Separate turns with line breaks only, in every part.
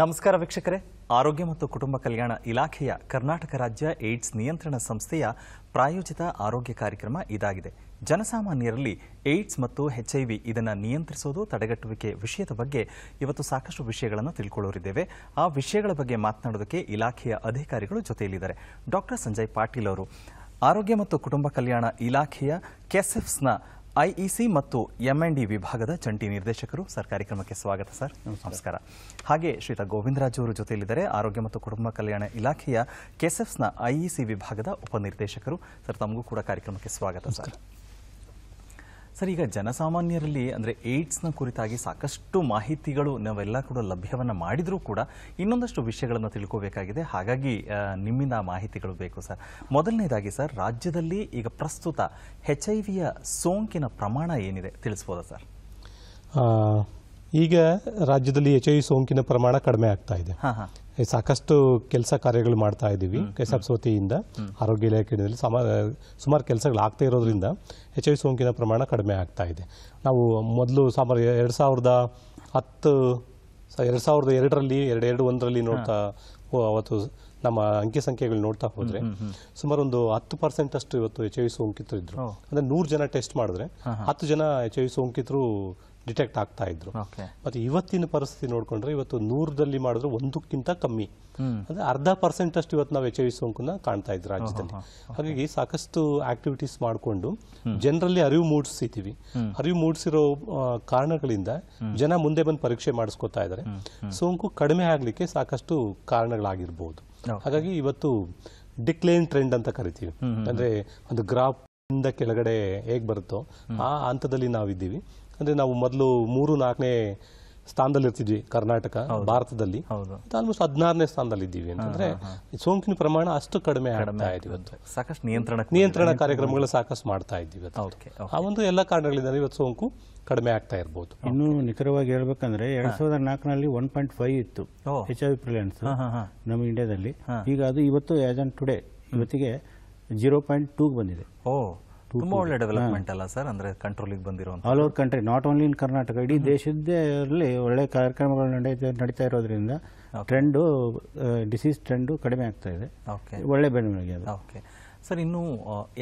ನಮಸ್ಕಾರ ವೀಕ್ಷಕರೇ. ಆರೋಗ್ಯ ಮತ್ತು ಕುಟುಂಬ ಕಲ್ಯಾಣ ಇಲಾಖೆಯ ಕರ್ನಾಟಕ ರಾಜ್ಯ ಏಡ್ಸ್ ನಿಯಂತ್ರಣ ಸಂಸ್ಥೆಯ ಪ್ರಾಯೋಜಿತ ಆರೋಗ್ಯ ಕಾರ್ಯಕ್ರಮ ಇದಾಗಿದೆ. ಜನಸಾಮಾನ್ಯರಲ್ಲಿ ಏಡ್ಸ್ ಮತ್ತು ಎಚ್ ಐ ವಿ ಇದನ್ನು ನಿಯಂತ್ರಿಸೋದು ತಡೆಗಟ್ಟುವಿಕೆ ವಿಷಯದ ಬಗ್ಗೆ ಇವತ್ತು ಸಾಕಷ್ಟು ವಿಷಯಗಳನ್ನು ತಿಳ್ಕೊಳ್ಳೋರಿದ್ದೇವೆ. ಆ ವಿಷಯಗಳ ಬಗ್ಗೆ ಮಾತನಾಡೋದಕ್ಕೆ ಇಲಾಖೆಯ ಅಧಿಕಾರಿಗಳು ಜೊತೆಯಲ್ಲಿದ್ದಾರೆ. ಡಾಕ್ಟರ್ ಸಂಜಯ್ ಪಾಟೀಲ್ ಅವರು, ಆರೋಗ್ಯ ಮತ್ತು ಕುಟುಂಬ ಕಲ್ಯಾಣ ಇಲಾಖೆಯ ಕೆಸೆಫ್ಸ್ನ ಐಇಸಿ ಮತ್ತು ಎಂಎನ್ಡಿ ವಿಭಾಗದ ಜಂಟಿ ನಿರ್ದೇಶಕರು ಸರ್ ಕಾರ್ಯಕ್ರಮಕ್ಕೆ ಸ್ವಾಗತ ಸರ್. ನಮಸ್ಕಾರ. ಹಾಗೆ ಶ್ರೀತಾ ಗೋವಿಂದರಾಜು ಅವರು ಜೊತೆಯಲ್ಲಿದ್ದಾರೆ. ಆರೋಗ್ಯ ಮತ್ತು ಕುಟುಂಬ ಕಲ್ಯಾಣ ಇಲಾಖೆಯ ಕೆಸೆಫ್ಸ್ನ ಐಇಸಿ ವಿಭಾಗದ ಉಪನಿರ್ದೇಶಕರು. ಸರ್ ತಮಗೂ ಕೂಡ ಕಾರ್ಯಕ್ರಮಕ್ಕೆ ಸ್ವಾಗತ ಸರ್. ಸರ್, ಈಗ ಜನಸಾಮಾನ್ಯರಲ್ಲಿ ಅಂದರೆ ಏಡ್ಸ್ನ ಕುರಿತಾಗಿ ಸಾಕಷ್ಟು ಮಾಹಿತಿಗಳು ನಾವೆಲ್ಲ ಕೂಡ ಲಭ್ಯವನ್ನು ಮಾಡಿದರೂ ಕೂಡ ಇನ್ನೊಂದಷ್ಟು ವಿಷಯಗಳನ್ನು ತಿಳ್ಕೋಬೇಕಾಗಿದೆ. ಹಾಗಾಗಿ ನಿಮ್ಮಿಂದ ಮಾಹಿತಿಗಳು ಬೇಕು ಸರ್. ಮೊದಲನೇದಾಗಿ ಸರ್, ರಾಜ್ಯದಲ್ಲಿ ಈಗ ಪ್ರಸ್ತುತ ಹೆಚ್ ಐ ವಿಯ ಸೋಂಕಿನ ಪ್ರಮಾಣ ಏನಿದೆ ತಿಳಿಸ್ಬೋದಾ ಸರ್?
ಈಗ ರಾಜ್ಯದಲ್ಲಿ ಎಚ್ ಐ ವಿ ಸೋಂಕಿನ ಪ್ರಮಾಣ ಕಡಿಮೆ ಆಗ್ತಾ ಇದೆ. ಸಾಕಷ್ಟು ಕೆಲಸ ಕಾರ್ಯಗಳು ಮಾಡ್ತಾ ಇದ್ದೀವಿ. ಕೆಸಾಪ್ಸ್ ವತಿಯಿಂದ ಆರೋಗ್ಯ ಇಲಾಖೆಯಲ್ಲಿ ಸಮ ಸುಮಾರು ಕೆಲಸಗಳು ಆಗ್ತಾ ಇರೋದ್ರಿಂದ ಎಚ್ ಐ ಸೋಂಕಿನ ಪ್ರಮಾಣ ಕಡಿಮೆ ಆಗ್ತಾ ಇದೆ. ನಾವು ಮೊದಲು ಸುಮಾರು ಎರಡು ಸಾವಿರದ ಹತ್ತು ಎರಡು ಸಾವಿರದ ಎರಡರಲ್ಲಿ ಎರಡು ಎರಡು ಒಂದರಲ್ಲಿ ನೋಡ್ತಾ ಅವತ್ತು ನಮ್ಮ ಅಂಕಿ ಸಂಖ್ಯೆಗಳು ನೋಡ್ತಾ ಹೋದ್ರೆ ಸುಮಾರು ಒಂದು ಹತ್ತು ಪರ್ಸೆಂಟ್ ಅಷ್ಟು ಇವತ್ತು ಎಚ್ ಐ ವಿ ಸೋಂಕಿತರು ಇದ್ರು. ಅಂದ್ರೆ ನೂರು ಜನ ಟೆಸ್ಟ್ ಮಾಡಿದ್ರೆ ಹತ್ತು ಜನ ಎಚ್ ಐ ವಿ ಸೋಂಕಿತರು ಡಿಟೆಕ್ಟ್ ಆಗ್ತಾ ಇದ್ರು. ಮತ್ತೆ ಇವತ್ತಿನ ಪರಿಸ್ಥಿತಿ ನೋಡ್ಕೊಂಡ್ರೆ ಇವತ್ತು ನೂರದಲ್ಲಿ ಮಾಡಿದ್ರೆ ಒಂದಕ್ಕಿಂತ ಕಮ್ಮಿ. ಅಂದ್ರೆ ಅರ್ಧ ಪರ್ಸೆಂಟ್ ಅಷ್ಟು ಇವತ್ತು ನಾವು ಎಚ್ ಐ ವಿ ಸೋಂಕನ್ನ ಕಾಣ್ತಾ ಇದ್ರು ರಾಜ್ಯದಲ್ಲಿ. ಹಾಗಾಗಿ ಸಾಕಷ್ಟು ಆಕ್ಟಿವಿಟೀಸ್ ಮಾಡಿಕೊಂಡು ಜನರಲ್ಲಿ ಅರಿವು ಮೂಡಿಸಿದೀವಿ ಅರಿವು ಮೂಡಿಸಿರೋ ಕಾರಣಗಳಿಂದ ಜನ ಮುಂದೆ ಬಂದು ಪರೀಕ್ಷೆ ಮಾಡಿಸ್ಕೊತಾ ಇದ್ದಾರೆ ಸೋಂಕು ಕಡಿಮೆ ಆಗ್ಲಿಕ್ಕೆ ಸಾಕಷ್ಟು ಕಾರಣಗಳಾಗಿರ್ಬೋದು. ಹಾಗಾಗಿ ಇವತ್ತು ಡಿಕ್ಲೈನ್ ಟ್ರೆಂಡ್ ಅಂತ ಕರಿತೀವಿ. ಅಂದ್ರೆ ಒಂದು ಗ್ರಾಫ್ ಇಂದ ಕೆಳಗಡೆ ಹೇಗ್ ಬರುತ್ತೋ ಆ ಹಂತದಲ್ಲಿ ನಾವಿದ್ದೀವಿ. ಅಂದ್ರೆ ನಾವು ಮೊದಲು ಮೂರು ನಾಲ್ಕನೇ ಸ್ಥಾನದಲ್ಲಿ ಇರ್ತಿದ್ವಿ ಕರ್ನಾಟಕ ಭಾರತದಲ್ಲಿ.
ಹೌದು.
ಆಲ್ಮೋಸ್ಟ್ ಹದಿನಾರನೇ ಸ್ಥಾನದಲ್ಲಿ ಇದ್ದೀವಿ ಅಂತಂದ್ರೆ ಸೋಂಕಿನ ಪ್ರಮಾಣ ಅಷ್ಟು ಕಡಿಮೆ ಆಗ್ತಾ ಇದೆ ಇವತ್ತು.
ಸಾಕಷ್ಟು ನಿಯಂತ್ರಣ
ನಿಯಂತ್ರಣ ಕಾರ್ಯಕ್ರಮಗಳು ಸಾಕಷ್ಟು ಮಾಡ್ತಾ ಇದ್ದೀವಿ ಆ ಒಂದು ಎಲ್ಲ ಕಾರಣಗಳಿಂದ ಇವತ್ತು ಸೋಂಕು ಕಡಿಮೆ ಆಗ್ತಾ ಇರ್ಬೋದು.
ಇನ್ನು ನಿಖರವಾಗಿ ಹೇಳ್ಬೇಕಂದ್ರೆ ಎರಡ್ ಸಾವಿರದ ನಾಲ್ಕನಲ್ಲಿ ಒನ್ ಪಾಯಿಂಟ್ ಫೈವ್ ಇತ್ತು. ಎಚ್ ಐ ವಿ ಪ್ರಿಲೆನ್ಸ್
ಹಾಂ ಹಾಂ ಹಾಂ.
ನಮ್ಮ ಇಂಡಿಯಾದಲ್ಲಿ ಈಗ ಅದು ಇವತ್ತು ಆಸ್ ಆನ್ ಟುಡೇ ಇವತ್ತಿಗೆ ಜೀರೋ ಪಾಯಿಂಟ್ ಟೂಗೆ ಬಂದಿದೆ.
ಓ. ತುಂಬಾ ಒಳ್ಳೆ ಡೆವಲಪ್ಮೆಂಟ್ ಅಲ್ಲ ಸರ್ ಅಂದ್ರೆ ಕಂಟ್ರೋಲಿಗೆ ಬಂದಿರೋ
all over country not only in Karnataka ಇಡೀ ದೇಶದಲ್ಲಿ ಒಳ್ಳೆ ಕಾರ್ಯಕ್ರಮಗಳು ನಡೀತಾ ನಡೀತಾ ಇರೋದ್ರಿಂದ ಟ್ರೆಂಡು ಡಿಸೀಸ್ ಟ್ರೆಂಡು ಕಡಿಮೆ ಆಗ್ತಾ ಇದೆ.
ಓಕೆ
ಒಳ್ಳೆ ಬೆಳವಣಿಗೆ ಅದು.
ಓಕೆ ಸರ್ ಇನ್ನು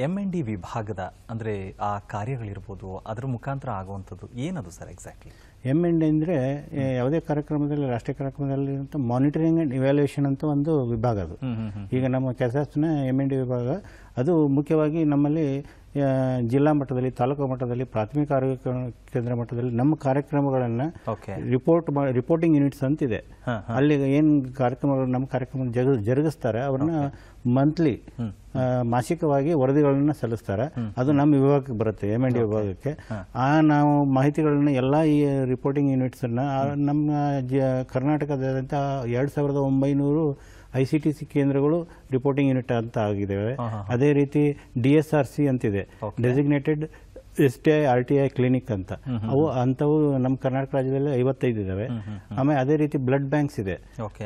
ಎಂ ಎನ್ ಡಿ ವಿಭಾಗದ ಅಂದ್ರೆ ಆ ಕಾರ್ಯಗಳಿರ್ಬೋದು ಅದ್ರ ಮುಖಾಂತರ ಆಗುವಂಥದ್ದು ಏನದು ಸರ್ ಎಕ್ಸಾಕ್ಟ್ಲಿ
ಎಂ ಡಿ ಅಂದರೆ ಯಾವುದೇ ಕಾರ್ಯಕ್ರಮದಲ್ಲಿ ರಾಷ್ಟ್ರೀಯ ಕಾರ್ಯಕ್ರಮದಲ್ಲಿ ಮಾನಿಟರಿಂಗ್ ಅಂಡ್ ಇವ್ಯಾಲ್ಯೂಯೇಷನ್ ಅಂತ ಒಂದು ವಿಭಾಗ ಅದು. ಈಗ ನಮ್ಮ ಕೆಸಾಸ್ನ ಎಂ ಎನ್ ಡಿ ವಿಭಾಗ. ಅದು ಮುಖ್ಯವಾಗಿ ನಮ್ಮಲ್ಲಿ ಜಿಲ್ಲಾ ಮಟ್ಟದಲ್ಲಿ ತಾಲೂಕು ಮಟ್ಟದಲ್ಲಿ ಪ್ರಾಥಮಿಕ ಆರೋಗ್ಯ ಕೇಂದ್ರ ಮಟ್ಟದಲ್ಲಿ ನಮ್ಮ ಕಾರ್ಯಕ್ರಮಗಳನ್ನು ರಿಪೋರ್ಟ್ ರಿಪೋರ್ಟಿಂಗ್ ಯೂನಿಟ್ಸ್ ಅಂತಿದೆ ಅಲ್ಲಿ ಏನು ಕಾರ್ಯಕ್ರಮಗಳು ನಮ್ಮ ಕಾರ್ಯಕ್ರಮ ಜಗ ಜರುಗಿಸ್ತಾರೆ ಅವ್ರನ್ನ ಮಂತ್ಲಿ ಮಾಸಿಕವಾಗಿ ವರದಿಗಳನ್ನ ಸಲ್ಲಿಸ್ತಾರೆ. ಅದು ನಮ್ಮ ವಿಭಾಗಕ್ಕೆ ಬರುತ್ತೆ ಎಂ ಎನ್ ಡಿ ವಿಭಾಗಕ್ಕೆ. ಆ ನಾವು ಮಾಹಿತಿಗಳನ್ನ ಎಲ್ಲ ಈ ರಿಪೋರ್ಟಿಂಗ್ ಯೂನಿಟ್ಸನ್ನು ನಮ್ಮ ಜ ಕರ್ನಾಟಕದಾದ್ಯಂತ ಎರಡು ಸಾವಿರದ ಒಂಬೈನೂರು ಐ ಸಿ ಟಿ ಸಿ ಕೇಂದ್ರಗಳು ರಿಪೋರ್ಟಿಂಗ್ ಯೂನಿಟ್ ಅಂತ ಆಗಿದ್ದಾವೆ. ಅದೇ ರೀತಿ ಡಿ ಎಸ್ ಆರ್ ಸಿ ಅಂತಿದೆ. Designated S T I R T I clinic ಅಂತ. ಅವು ಅಂಥವು ನಮ್ಮ ಕರ್ನಾಟಕ ರಾಜ್ಯದಲ್ಲಿ ಐವತ್ತೈದು ಇದಾವೆ. ಆಮೇಲೆ ಅದೇ ರೀತಿ ಬ್ಲಡ್ ಬ್ಯಾಂಕ್ಸ್ ಇದೆ.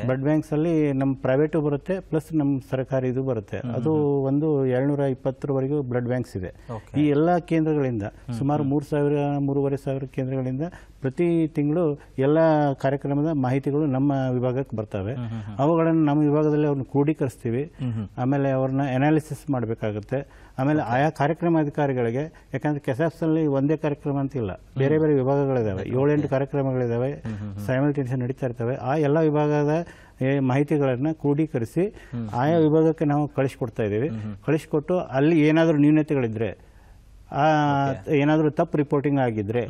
ಬ್ಲಡ್ ಬ್ಯಾಂಕ್ಸ್ ಅಲ್ಲಿ ನಮ್ಮ ಪ್ರೈವೇಟು ಬರುತ್ತೆ ಪ್ಲಸ್ ನಮ್ಮ ಸರ್ಕಾರಿ ಇದು ಬರುತ್ತೆ. ಅದು ಒಂದು ಏಳ್ನೂರ ಇಪ್ಪತ್ತರವರೆಗೂ ಬ್ಲಡ್ ಬ್ಯಾಂಕ್ಸ್ ಇದೆ. ಈ ಎಲ್ಲ ಕೇಂದ್ರಗಳಿಂದ ಸುಮಾರು ಮೂರು ಸಾವಿರ ಮೂರುವರೆ ಸಾವಿರ ಕೇಂದ್ರಗಳಿಂದ ಪ್ರತಿ ತಿಂಗಳು ಎಲ್ಲ ಕಾರ್ಯಕ್ರಮದ ಮಾಹಿತಿಗಳು ನಮ್ಮ ವಿಭಾಗಕ್ಕೆ ಬರ್ತವೆ. ಅವುಗಳನ್ನು ನಮ್ಮ ವಿಭಾಗದಲ್ಲಿ ಅವ್ರನ್ನ ಕ್ರೋಢೀಕರಿಸ್ತೀವಿ. ಆಮೇಲೆ ಅವ್ರನ್ನ ಅನಾಲಿಸಿಸ್ ಮಾಡಬೇಕಾಗುತ್ತೆ. ಆಮೇಲೆ ಆಯಾ ಕಾರ್ಯಕ್ರಮ ಅಧಿಕಾರಿಗಳಿಗೆ ಯಾಕಂದ್ರೆ ಕೆಸಾಪ್ಸ್ ಅಲ್ಲಿ ಒಂದೇ ಕಾರ್ಯಕ್ರಮ ಅಂತಿಲ್ಲ ಬೇರೆ ಬೇರೆ ವಿಭಾಗಗಳಿದಾವೆ. ಏಳೆಂಟು ಕಾರ್ಯಕ್ರಮಗಳಿದಾವೆ. ಟೆನ್ಷನ್ ನಡೀತಾ ಇರ್ತವೆ. ಆ ಎಲ್ಲ ವಿಭಾಗದ ಮಾಹಿತಿಗಳನ್ನು ಕ್ರೋಢೀಕರಿಸಿ ಆಯಾ ವಿಭಾಗಕ್ಕೆ ನಾವು ಕಳಿಸ್ಕೊಡ್ತಾ ಇದ್ದೀವಿ. ಕಳಿಸ್ಕೊಟ್ಟು ಅಲ್ಲಿ ಏನಾದರೂ ನ್ಯೂನತೆಗಳಿದ್ರೆ ಆ ಏನಾದರೂ ತಪ್ಪು ರಿಪೋರ್ಟಿಂಗ್ ಆಗಿದ್ರೆ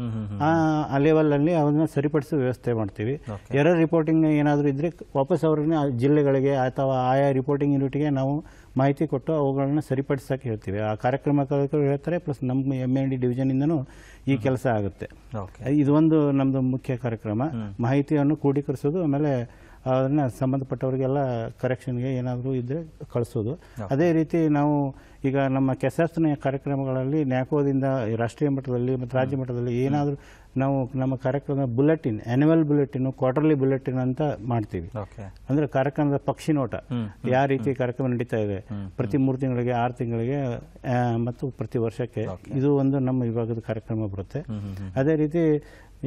ಆ ಲೆವೆಲಲ್ಲಿ ಅವನ್ನ ಸರಿಪಡಿಸೋ ವ್ಯವಸ್ಥೆ ಮಾಡ್ತೀವಿ. ಎರರ್ ರಿಪೋರ್ಟಿಂಗ್ ಏನಾದರೂ ಇದ್ರೆ ವಾಪಸ್ ಅವ್ರನ್ನ ಜಿಲ್ಲೆಗಳಿಗೆ ಅಥವಾ ಆಯಾ ರಿಪೋರ್ಟಿಂಗ್ ಯೂನಿಟ್ಗೆ ನಾವು ಮಾಹಿತಿ ಕೊಟ್ಟು ಅವುಗಳನ್ನ ಸರಿಪಡಿಸಕ್ಕೆ ಹೇಳ್ತೀವಿ. ಆ ಕಾರ್ಯಕ್ರಮ ಹೇಳ್ತಾರೆ ಪ್ಲಸ್ ನಮ್ಮ ಎಂ ಎನ್ ಡಿ ಡಿವಿಷನಿಂದನೂ ಈ ಕೆಲಸ ಆಗುತ್ತೆ.
ಓಕೆ.
ಇದು ಒಂದು ನಮ್ಮದು ಮುಖ್ಯ ಕಾರ್ಯಕ್ರಮ. ಮಾಹಿತಿಯನ್ನು ಕ್ರೋಢೀಕರಿಸೋದು ಆಮೇಲೆ ಅದನ್ನ ಸಂಬಂಧಪಟ್ಟವರಿಗೆಲ್ಲ ಕರೆಕ್ಷನ್ಗೆ ಏನಾದರೂ ಇದ್ದರೆ ಕಳಿಸೋದು. ಅದೇ ರೀತಿ ನಾವು ಈಗ ನಮ್ಮ ಕೆಸಾಸ್ನ ಕಾರ್ಯಕ್ರಮಗಳಲ್ಲಿ ನ್ಯಾಕೋದಿಂದ ರಾಷ್ಟ್ರೀಯ ಮಟ್ಟದಲ್ಲಿ ಮತ್ತು ರಾಜ್ಯ ಮಟ್ಟದಲ್ಲಿ ಏನಾದರೂ ನಾವು ನಮ್ಮ ಕಾರ್ಯಕ್ರಮ bulletin annual bulletin quarterly bulletin ಅಂತ ಮಾಡ್ತೀವಿ.
ಅಂದರೆ
ಅಂದ್ರೆ ಕಾರ್ಯಕ್ರಮದ ಪಕ್ಷಿ ನೋಟ. ಯಾವ ರೀತಿ ಕಾರ್ಯಕ್ರಮ ನಡೀತಾ ಇದೆ. ಪ್ರತಿ ಮೂರು ತಿಂಗಳಿಗೆ ಆರು ತಿಂಗಳಿಗೆ ಮತ್ತು ಪ್ರತಿ ವರ್ಷಕ್ಕೆ ಇದು ಒಂದು ನಮ್ಮ ವಿಭಾಗದ ಕಾರ್ಯಕ್ರಮ ಬರುತ್ತೆ. ಅದೇ ರೀತಿ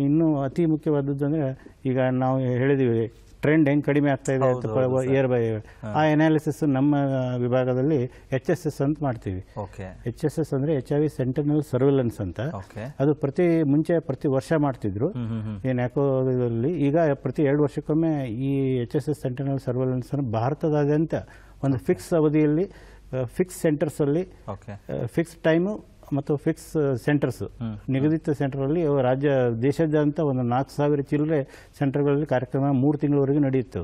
ಇನ್ನೂ ಅತಿ ಮುಖ್ಯವಾದದ್ದು ಅಂದರೆ ಈಗ ನಾವು ಹೇಳಿದೀವಿ ಟ್ರೆಂಡ್ ಹೆಂಗೆ ಕಡಿಮೆ ಆಗ್ತಾ ಇದೆ ಇಯರ್ ಬೈ ಆ ಎನಾಲಿಸಿಸ್ ನಮ್ಮ ವಿಭಾಗದಲ್ಲಿ ಎಚ್ ಎಸ್ ಎಸ್ ಅಂತ ಮಾಡ್ತೀವಿ. ಎಚ್ ಎಸ್ ಎಸ್ ಅಂದ್ರೆ H I V sentinel surveillance ಅಂತ. ಅದು ಪ್ರತಿ ಮುಂಚೆ ಪ್ರತಿ ವರ್ಷ ಮಾಡ್ತಿದ್ರು. ಏನು ಯಾಕೋ ಇದರಲ್ಲಿ ಈಗ ಪ್ರತಿ ಎರಡು ವರ್ಷಕ್ಕೊಮ್ಮೆ ಈ H S S sentinel surveillance ಅನ್ನು ಭಾರತದಾದ್ಯಂತ ಒಂದು ಫಿಕ್ಸ್ ಅವಧಿಯಲ್ಲಿ ಫಿಕ್ಸ್ ಸೆಂಟರ್ಸಲ್ಲಿ ಫಿಕ್ಸ್ ಟೈಮು ಮತ್ತು ಫಿಕ್ಸ್ ಸೆಂಟರ್ಸ್ ನಿಗದಿತ ಸೆಂಟರಲ್ಲಿ ರಾಜ್ಯ ದೇಶಾದ್ಯಂತ ಒಂದು ನಾಲ್ಕು ಸಾವಿರ ಚಿಲ್ಲರೆ ಸೆಂಟರ್ಗಳಲ್ಲಿ ಕಾರ್ಯಕ್ರಮ ಮೂರು ತಿಂಗಳವರೆಗೆ ನಡೆಯುತ್ತೆ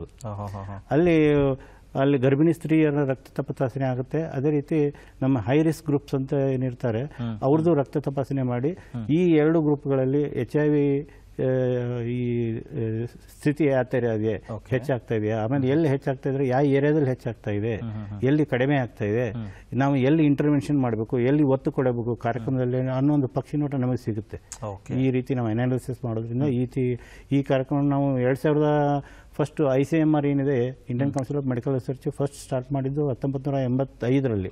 ಅಲ್ಲಿ ಅಲ್ಲಿ ಗರ್ಭಿಣಿ ಸ್ತ್ರೀಯರ ರಕ್ತ ತಪಾಸಣೆ ಆಗುತ್ತೆ. ಅದೇ ರೀತಿ ನಮ್ಮ ಹೈ ರಿಸ್ಕ್ ಗ್ರೂಪ್ಸ್ ಅಂತ ಏನಿರ್ತಾರೆ ಅವ್ರದ್ದು ರಕ್ತ ತಪಾಸಣೆ ಮಾಡಿ ಈ ಎರಡು ಗ್ರೂಪ್ಗಳಲ್ಲಿ ಎಚ್ ಐ ವಿ ಈ ಸ್ಥಿತಿ ಯಾವ ಥರ ಇದೆ ಹೆಚ್ಚಾಗ್ತಾ ಇದೆಯಾ ಆಮೇಲೆ ಎಲ್ಲಿ ಹೆಚ್ಚಾಗ್ತಾ ಇದ್ರೆ ಯಾವ ಏರಿಯಾದಲ್ಲಿ ಹೆಚ್ಚಾಗ್ತಾ ಇದೆ ಎಲ್ಲಿ ಕಡಿಮೆ ಆಗ್ತಾ ಇದೆ ನಾವು ಎಲ್ಲಿ ಇಂಟರ್ವೆನ್ಷನ್ ಮಾಡಬೇಕು ಎಲ್ಲಿ ಒತ್ತು ಕೊಡಬೇಕು ಕಾರ್ಯಕ್ರಮದಲ್ಲಿ ಅನ್ನೋ ಒಂದು ಪಕ್ಷಿ ನೋಟ ನಮಗೆ ಸಿಗುತ್ತೆ. ಈ ರೀತಿ ನಾವು ಅನಾಲಿಸಿಸ್ ಮಾಡೋದ್ರಿಂದ ಈ ತಿ ಈ ಕಾರ್ಯಕ್ರಮ ನಾವು ಎರಡು ಸಾವಿರದ first I C M R ಏನಿದೆ Indian Council of Medical Research first start ಮಾಡಿದ್ದು ಹತ್ತೊಂಬತ್ತು ನೂರ ಎಂಬತ್ತೈದರಲ್ಲಿ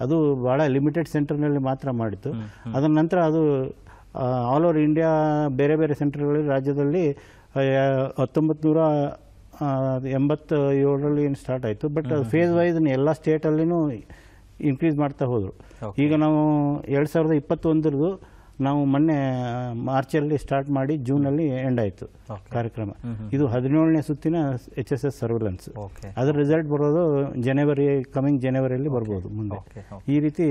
ಅದು ಭಾಳ ಲಿಮಿಟೆಡ್ ಸೆಂಟರ್ನಲ್ಲಿ ಮಾತ್ರ ಮಾಡಿತ್ತು. ಅದರ ನಂತರ ಅದು ಆಲ್ ಓವರ್ ಇಂಡಿಯಾ ಬೇರೆ ಬೇರೆ ಸೆಂಟರ್ಗಳಲ್ಲಿ ರಾಜ್ಯದಲ್ಲಿ ಹತ್ತೊಂಬತ್ತು ನೂರ ಎಂಬತ್ತ ಏಳರಲ್ಲಿ ಏನು ಸ್ಟಾರ್ಟ್ ಆಯಿತು. ಬಟ್ ಫೇಸ್ ವೈಸ್ ಎಲ್ಲ ಸ್ಟೇಟಲ್ಲಿನೂ ಇನ್ಕ್ರೀಸ್ ಮಾಡ್ತಾ ಹೋದರು. ಈಗ ನಾವು ಎರಡು ಸಾವಿರದ ಇಪ್ಪತ್ತೊಂದರದು ನಾವು ಮೊನ್ನೆ ಮಾರ್ಚಲ್ಲಿ ಸ್ಟಾರ್ಟ್ ಮಾಡಿ ಜೂನಲ್ಲಿ ಎಂಡ್ ಆಯಿತು ಕಾರ್ಯಕ್ರಮ. ಇದು ಹದಿನೇಳನೇ ಸುತ್ತಿನ ಎಚ್ ಎಸ್ ಎಸ್ ಸರ್ವೆಲೆನ್ಸ್ ಅದರ ರಿಸಲ್ಟ್ ಬರೋದು ಜನವರಿ ಕಮಿಂಗ್ ಜನವರಿಯಲ್ಲಿ ಬರ್ಬೋದು ಮುಂದೆ. ಈ ರೀತಿ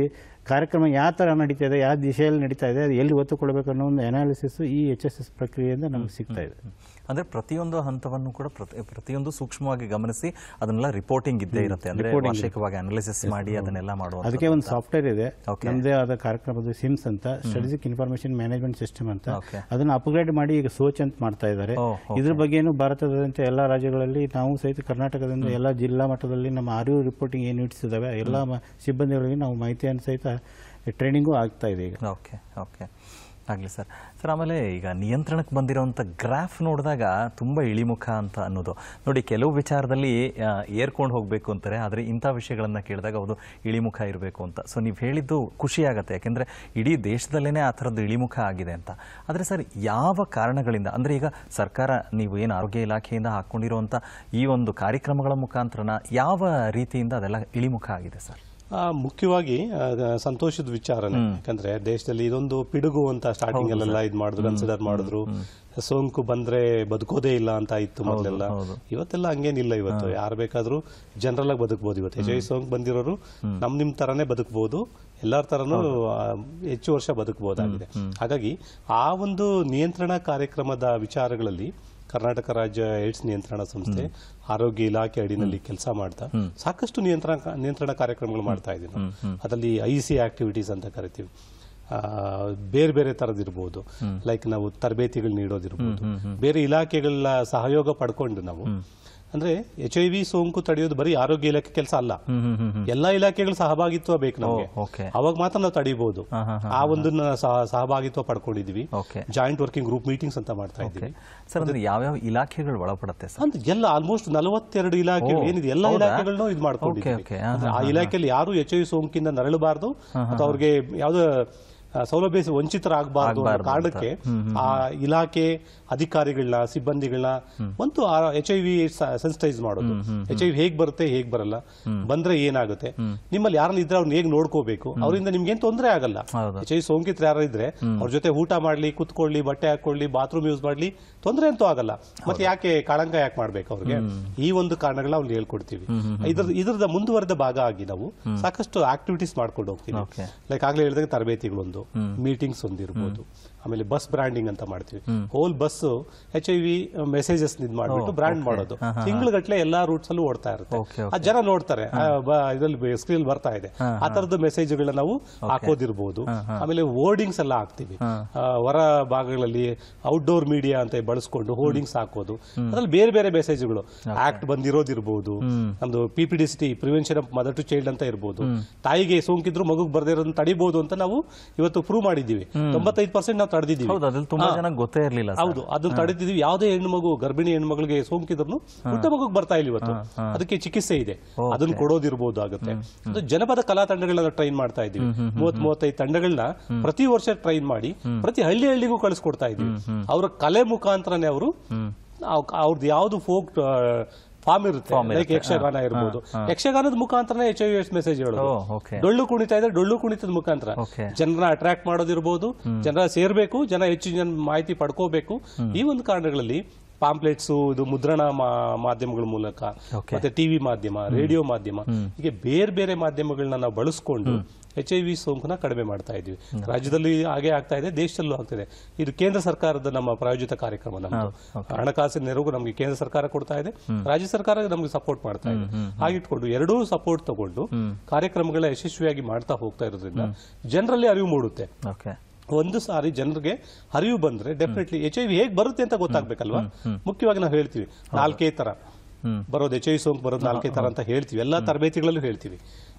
ಕಾರ್ಯಕ್ರಮ ಯಾವ ಥರ ನಡೀತಾ ಇದೆ ಯಾವ ದಿಶೆಯಲ್ಲಿ ನಡೀತಾ ಇದೆ ಅದು ಎಲ್ಲಿ ಒತ್ತು ಕೊಡಬೇಕು ಅನ್ನೋ ಒಂದು ಅನಾಲಿಸಿಸ್ ಈ ಎಚ್ ಎಸ್ ಎಸ್ ಪ್ರಕ್ರಿಯೆಯಿಂದ ನಮಗೆ ಸಿಗ್ತಾ ಇದೆ.
ಅಂದ್ರೆ ಪ್ರತಿಯೊಂದು ಹಂತವನ್ನು ಕೂಡ ಪ್ರತಿ- ಪ್ರತಿಯೊಂದು ಸೂಕ್ಷ್ಮವಾಗಿ ಗಮನಿಸಿ ಅದನ್ನೆಲ್ಲ ರಿಪೋರ್ಟಿಂಗ್ ಇದ್ದೇ ಇರುತ್ತೆ. ಅಂದ್ರೆ ವಾರ್ಷಿಕವಾಗಿ ಅನಾಲಿಸಿಸ್ ಮಾಡಿ ಅದನ್ನೆಲ್ಲ ಮಾಡುವ
ಅದಕ್ಕೆ ಒಂದು ಸಾಫ್ಟ್ವೇರ್ ಇದೆ.
ನಮ್ದೇ
ನಮ್ಮದೇ ಆದ ಕಾರ್ಯಕ್ರಮದ ಸಿಮ್ಸ್ ಅಂತ ಸ್ಟ್ರಾಟಜಿಕ್ ಇನ್ಫಾರ್ಮೇಶನ್ ಮ್ಯಾನೇಜ್ಮೆಂಟ್ ಸಿಸ್ಟಮ್ ಅಂತ. ಅದನ್ನು ಅಪ್ಗ್ರೇಡ್ ಮಾಡಿ ಈಗ ಸೋಚ್ ಅಂತ ಮಾಡ್ತಾ ಇದ್ದಾರೆ.
ಓ,
ಇದ್ರ ಬಗ್ಗೆನೂ ಭಾರತದಂತೆ ಎಲ್ಲ ರಾಜ್ಯಗಳಲ್ಲಿ ನಾವು ಸಹಿತ ಕರ್ನಾಟಕದಿಂದ ಎಲ್ಲ ಜಿಲ್ಲಾ ಮಟ್ಟದಲ್ಲಿ ನಮ್ಮ ಆರ್ ಯು ರಿಪೋರ್ಟಿಂಗ್ ಯೂನಿಟ್ಸ್ ಇದ್ದಾವೆ ಎಲ್ಲ ಸಿಬ್ಬಂದಿಗಳಿಗೆ ನಾವು ಮಾಹಿತಿಯನ್ನು ಸಹಿತ ಟ್ರೈನಿಂಗು ಆಗ್ತಾ ಇದೆ ಈಗ.
Okay okay. ಆಗಲಿ ಸರ್. ಸರ್, ಆಮೇಲೆ ಈಗ ನಿಯಂತ್ರಣಕ್ಕೆ ಬಂದಿರೋವಂಥ ಗ್ರಾಫ್ ನೋಡಿದಾಗ ತುಂಬ ಇಳಿಮುಖ ಅಂತ ಅನ್ನೋದು. ನೋಡಿ, ಕೆಲವು ವಿಚಾರದಲ್ಲಿ ಏರ್ಕೊಂಡು ಹೋಗಬೇಕು ಅಂತಾರೆ, ಆದರೆ ಇಂಥ ವಿಷಯಗಳನ್ನು ಕೇಳಿದಾಗ ಅದು ಇಳಿಮುಖ ಇರಬೇಕು ಅಂತ. ಸೊ ನೀವು ಹೇಳಿದ್ದು ಖುಷಿ ಆಗುತ್ತೆ, ಯಾಕೆಂದರೆ ಇಡೀ ದೇಶದಲ್ಲೇ ಆ ಥರದ್ದು ಇಳಿಮುಖ ಆಗಿದೆ ಅಂತ. ಆದರೆ ಸರ್, ಯಾವ ಕಾರಣಗಳಿಂದ, ಅಂದರೆ ಈಗ ಸರ್ಕಾರ ನೀವು ಏನು ಆರೋಗ್ಯ ಇಲಾಖೆಯಿಂದ ಹಾಕ್ಕೊಂಡಿರುವಂಥ ಈ ಒಂದು ಕಾರ್ಯಕ್ರಮಗಳ ಮುಖಾಂತರನ ಯಾವ ರೀತಿಯಿಂದ ಅದೆಲ್ಲ ಇಳಿಮುಖ ಆಗಿದೆ ಸರ್?
ಮುಖ್ಯವಾಗಿ ಸಂತೋಷದ ವಿಚಾರನೆ ಯಾಕಂದ್ರೆ ದೇಶದಲ್ಲಿ ಇದೊಂದು ಪಿಡುಗು ಅಂತ ಸ್ಟಾರ್ಟಿಂಗ್ ಅಲ್ಲೆಲ್ಲ ಇದು ಮಾಡಿದ್ರು ಕನ್ಸಿಡರ್ ಮಾಡಿದ್ರು. ಸೋಂಕು ಬಂದ್ರೆ ಬದುಕೋದೇ ಇಲ್ಲ ಅಂತ ಇತ್ತು ಮೊದಲೆಲ್ಲ. ಇವತ್ತೆಲ್ಲ ಹಂಗೇನಿಲ್ಲ ಇವತ್ತು. ಯಾರು ಬೇಕಾದ್ರೂ ಜನರಲ್ ಆಗಿ ಬದುಕಬಹುದು ಇವತ್ತು. ಎಚ್ ಐ ಸೋಂಕು ಬಂದಿರೋರು ನಮ್ ನಿಮ್ ತರಾನೇ ಬದುಕಬಹುದು ಎಲ್ಲರ ತರನು ಹೆಚ್ಚು ವರ್ಷ ಬದುಕಬಹುದಾಗಿದೆ ಹಾಗಾಗಿ ಆ ಒಂದು ನಿಯಂತ್ರಣ ಕಾರ್ಯಕ್ರಮದ ವಿಚಾರಗಳಲ್ಲಿ ಕರ್ನಾಟಕ ರಾಜ್ಯ ಏಡ್ಸ್ ನಿಯಂತ್ರಣ ಸಂಸ್ಥೆ ಆರೋಗ್ಯ ಇಲಾಖೆ ಅಡಿನಲ್ಲಿ ಕೆಲಸ ಮಾಡ್ತಾ ಸಾಕಷ್ಟು ನಿಯಂತ್ರಣ ನಿಯಂತ್ರಣ ಕಾರ್ಯಕ್ರಮಗಳು ಮಾಡ್ತಾ ಇದ್ದೀವಿ ಅದರಲ್ಲಿ ಐ ಸಿ ಆಕ್ಟಿವಿಟೀಸ್ ಅಂತ ಕರಿತೀವಿ. ಬೇರೆ ಬೇರೆ ತರದಿರ್ಬೋದು. ಲೈಕ್ ನಾವು ತರಬೇತಿಗಳು ನೀಡೋದಿರ್ಬೋದು. ಬೇರೆ ಇಲಾಖೆಗಳ ಸಹಯೋಗ ಪಡ್ಕೊಂಡು ನಾವು ಅಂದ್ರೆ ಎಚ್ ಐ ವಿ ಸೋಂಕು ತಡೆಯೋದು ಬರೀ ಆರೋಗ್ಯ ಇಲಾಖೆ ಕೆಲಸ ಅಲ್ಲ. ಎಲ್ಲಾ ಇಲಾಖೆಗಳು ಸಹಭಾಗಿತ್ವ ಬೇಕು ನಮಗೆ. ಅವಾಗ ಮಾತ್ರ ನಾವು ತಡೀಬಹುದು ಆ ಒಂದು ಸಹಭಾಗಿತ್ವ ಪಡ್ಕೊಂಡಿದ್ವಿ. ಜಾಯಿಂಟ್ ವರ್ಕಿಂಗ್ ಗ್ರೂಪ್ ಮೀಟಿಂಗ್ಸ್ ಅಂತ ಮಾಡ್ತಾ ಇದ್ದೀವಿ.
ಸರ್ ಅಂದ್ರೆ ಯಾವ್ಯಾವ ಇಲಾಖೆಗಳು ಒಳಪಡುತ್ತೆ
ಅಂದ್ರೆ ಎಲ್ಲ ಆಲ್ಮೋಸ್ಟ್ ನಲವತ್ತೆರಡು ಇಲಾಖೆ ಏನಿದೆ ಎಲ್ಲ ಇಲಾಖೆಗಳನ್ನೂ ಇದು ಅಂದ್ರೆ ಆ ಇಲಾಖೆಯಲ್ಲಿ ಯಾರು ಎಚ್ ಐ ಸೋಂಕಿಂದ ನರಳಬಾರದು ಅಥವಾ ಅವ್ರಿಗೆ ಯಾವ್ದು ಸೌಲಭ್ಯ ವಂಚಿತರಾಗಬಾರದು ಕಾರಣಕ್ಕೆ ಆ ಇಲಾಖೆ ಅಧಿಕಾರಿಗಳನ್ನ ಸಿಬ್ಬಂದಿಗಳನ್ನ ಒಂದು ಎಚ್ ಐ ವಿ ಸೆನ್ಸಿಟೈಸ್ ಮಾಡೋದು. ಎಚ್ ಐ ವಿ ಹೇಗೆ ಬರುತ್ತೆ ಹೇಗೆ ಬರಲ್ಲ. ಬಂದ್ರೆ ಏನಾಗುತ್ತೆ? ನಿಮ್ಮಲ್ಲಿ ಯಾರನ್ನ ಇದ್ರೆ ಅವ್ರನ್ನ ಹೇಗೆ ನೋಡ್ಕೋಬೇಕು? ಅವರಿಂದ ನಿಮ್ಗೆ ತೊಂದ್ರೆ ತೊಂದರೆ ಆಗಲ್ಲ. ಎಚ್ ಐ ವಿ ಸೋಂಕಿತರು ಯಾರು ಇದ್ರೆ ಅವ್ರ ಜೊತೆ ಊಟ ಮಾಡ್ಲಿ ಕುತ್ಕೊಳ್ಳಿ ಬಟ್ಟೆ ಹಾಕೊಳ್ಳಿ ಬಾತ್ರೂಮ್ ಯೂಸ್ ಮಾಡ್ಲಿ ತೊಂದರೆ ಅಂತೂ ಆಗಲ್ಲ. ಮತ್ತೆ ಯಾಕೆ ಕಾಳಂಕ ಯಾಕೆ ಮಾಡ್ಬೇಕು ಅವ್ರಿಗೆ? ಈ ಒಂದು ಕಾರಣಗಳನ್ನ ಅವ್ರು ಹೇಳ್ಕೊಡ್ತೀವಿ. ಇದ್ರ ಇದ್ರದ ಮುಂದುವರೆದ ಭಾಗ ಆಗಿ ನಾವು ಸಾಕಷ್ಟು ಆಕ್ಟಿವಿಟೀಸ್ ಮಾಡ್ಕೊಂಡು ಹೋಗ್ತೀವಿ. ಲೈಕ್ ಆಗ್ಲೇ ಹೇಳಿದಾಗ ತರಬೇತಿಗಳೊಂದು ಮೀಟಿಂಗ್ಸ್ ಒಂದಿರ್ಬೋದು. ಆಮೇಲೆ ಬಸ್ ಬ್ರಾಂಡಿಂಗ್ ಅಂತ ಮಾಡ್ತೀವಿ. Whole bus H I V messages ಇದ್ ಮಾಡ್ಬಿಟ್ಟು ಬ್ರಾಂಡ್ ಮಾಡೋದು. ತಿಂಗಳಗಟ್ಟಲೆ ಎಲ್ಲಾ ರೂಟ್ಸ್ ಅಲ್ಲೂ ಓಡ್ತಾ ಇರುತ್ತೆ. ಆ ಜನ ನೋಡ್ತಾರೆ. ಇದ್ರಲ್ಲಿ ಸ್ಕ್ರೀನ್ ಬರ್ತಾ ಇದೆ. ಆ ತರದ ಮೆಸೇಜ್ಗಳನ್ನ ನಾವು ಹಾಕೋದಿರ್ಬೋದು. ಆಮೇಲೆ ಹೋರ್ಡಿಂಗ್ಸ್ ಎಲ್ಲ ಹಾಕ್ತಿವಿ. ಹೊರ ಭಾಗಗಳಲ್ಲಿ ಔಟ್ಡೋರ್ ಮೀಡಿಯಾ ಅಂತ ಬಳಸ್ಕೊಂಡು ಹೋರ್ಡಿಂಗ್ಸ್ ಹಾಕೋದು. ಅದ್ರಲ್ಲಿ ಬೇರೆ ಬೇರೆ ಮೆಸೇಜ್ಗಳು ಆಕ್ಟ್ ಬಂದಿರೋದಿರ್ಬೋದು. ನಮ್ದು P P D C prevention of mother to child ಅಂತ ಇರಬಹುದು ತಾಯಿಗೆ ಸೋಂಕಿದ್ರು ಮಗುಗ್ ಬರ್ದಿರೋದನ್ನ ತಡಿಬಹುದು ಅಂತ ನಾವು ಇವತ್ತು ಪ್ರೂವ್ ಮಾಡಿದ್ದೀವಿ. ತೊಂಬತ್ತೈದು ಪರ್ಸೆಂಟ್ ನಾವು ತಡೆದಿದ್ದೀವಿ.
ಹೌದು ಅದ್ರಲ್ಲಿ ತುಂಬಾ ಜನ ಗೊತ್ತೇ ಇರಲಿಲ್ಲ
ಹೌದು ಅದನ್ನ ತಡೆದಿದ್ದೀವಿ. ಯಾವುದೇ ಹೆಣ್ಣು ಮಗು ಗರ್ಭಿಣಿ ಹೆಣ್ಮಗಳಿಗೆ ಸೋಂಕಿದ್ರು ಹುಟ್ಟ ಮಗುಗೆ ಬರ್ತಾ ಇಲ್ಲ ಇವತ್ತು. ಅದಕ್ಕೆ ಚಿಕಿತ್ಸೆ ಇದೆ. ಅದನ್ನ ಕೊಡೋದಿರ್ಬೋದು ಆಗುತ್ತೆ. ಜನಪದ ಕಲಾ ತಂಡಗಳನ್ನ ಟ್ರೈನ್ ಮಾಡ್ತಾ ಇದೀವಿ ಮೂವತ್ ಮೂವತ್ತೈದು ತಂಡಗಳನ್ನ ಪ್ರತಿ ವರ್ಷ ಟ್ರೈನ್ ಮಾಡಿ ಪ್ರತಿ ಹಳ್ಳಿ ಹಳ್ಳಿಗೂ ಕಳಿಸ್ಕೊಡ್ತಾ ಇದೀವಿ ಅವರ ಕಲೆ ಮುಖಾಂತರನೇ ಅವರು ಅವ್- ಅವ್ರದ್ದು ಯಾವುದು ಫೋಕ್ ಫಾರ್ಮ್ ಇರುತ್ತೆ. ಲೈಕ್ ಯಕ್ಷಗಾನ ಇರ್ಬೋದು. ಯಕ್ಷಗಾನದ ಮುಖಾಂತರ ಎಚ್ ಐ ಎಸ್ ಮೆಸೇಜ್ ಹೇಳೋದು. ಡೊಳ್ಳು ಕುಣಿತ ಇದ್ರೆ ಡೊಳ್ಳು ಕುಣಿತದ ಮುಖಾಂತರ.
ಜನರ
ಜನರನ್ನ ಅಟ್ರಾಕ್ಟ್ ಮಾಡೋದಿರ್ಬೋದು ಜನರ ಸೇರ್ಬೇಕು ಜನ ಹೆಚ್ಚು ಜನ ಮಾಹಿತಿ ಪಡ್ಕೋಬೇಕು. ಈ ಒಂದು ಕಾರಣಗಳಲ್ಲಿ ಪಾಂಪ್ಲೆಟ್ಸ್ ಇದು ಮುದ್ರಣ ಮಾಧ್ಯಮಗಳ ಮೂಲಕ ಮತ್ತೆ ಟಿವಿ ಮಾಧ್ಯಮ ರೇಡಿಯೋ ಮಾಧ್ಯಮ ಹೀಗೆ ಬೇರೆ ಬೇರೆ ಮಾಧ್ಯಮಗಳನ್ನ ನಾವು ಬಳಸ್ಕೊಂಡು ಎಚ್ ಐ ವಿ ಸೋಂಕನ್ನ ಕಡಿಮೆ ಮಾಡ್ತಾ ಇದೀವಿ. ರಾಜ್ಯದಲ್ಲಿ ಹಾಗೆ ಆಗ್ತಾ ಇದೆ ದೇಶದಲ್ಲೂ ಆಗ್ತಿದೆ ಇದು. ಕೇಂದ್ರ ಸರ್ಕಾರದ ನಮ್ಮ ಪ್ರಾಯೋಜಿತ ಕಾರ್ಯಕ್ರಮ ನಮ್ಮದು ಹಣಕಾಸಿನ ನೆರವು ನಮಗೆ ಕೇಂದ್ರ ಸರ್ಕಾರ ಕೊಡ್ತಾ ಇದೆ ರಾಜ್ಯ ಸರ್ಕಾರ ನಮಗೆ ಸಪೋರ್ಟ್ ಮಾಡ್ತಾ ಇದೆ. ಹಾಗಿಟ್ಕೊಂಡು ಎರಡೂ ಸಪೋರ್ಟ್ ತಗೊಂಡು ಕಾರ್ಯಕ್ರಮಗಳ ಯಶಸ್ವಿಯಾಗಿ ಮಾಡ್ತಾ ಹೋಗ್ತಾ ಇರೋದ್ರಿಂದ ಜನರಲ್ಲಿ ಅರಿವು ಮೂಡುತ್ತೆ. ಒಂದು ಸಾರಿ ಜನರಿಗೆ ಅರಿವು ಬಂದ್ರೆ ಡೆಫಿನೆಟ್ಲಿ ಎಚ್ ಐ ವಿ ಹೇಗೆ ಬರುತ್ತೆ ಅಂತ ಗೊತ್ತಾಗ್ಬೇಕಲ್ವಾ? ಮುಖ್ಯವಾಗಿ ನಾವು ಹೇಳ್ತೀವಿ ನಾಲ್ಕೇ ತರ. ಬರೋದು ಎಚ್ ಐ ವಿ ಸೋಂಕು ಬರೋದು ನಾಲ್ಕೇ ತರ ಅಂತ ಹೇಳ್ತೀವಿ. ಎಲ್ಲಾ ತರಬೇತಿಗಳಲ್ಲೂ ಹೇಳ್ತೀವಿ.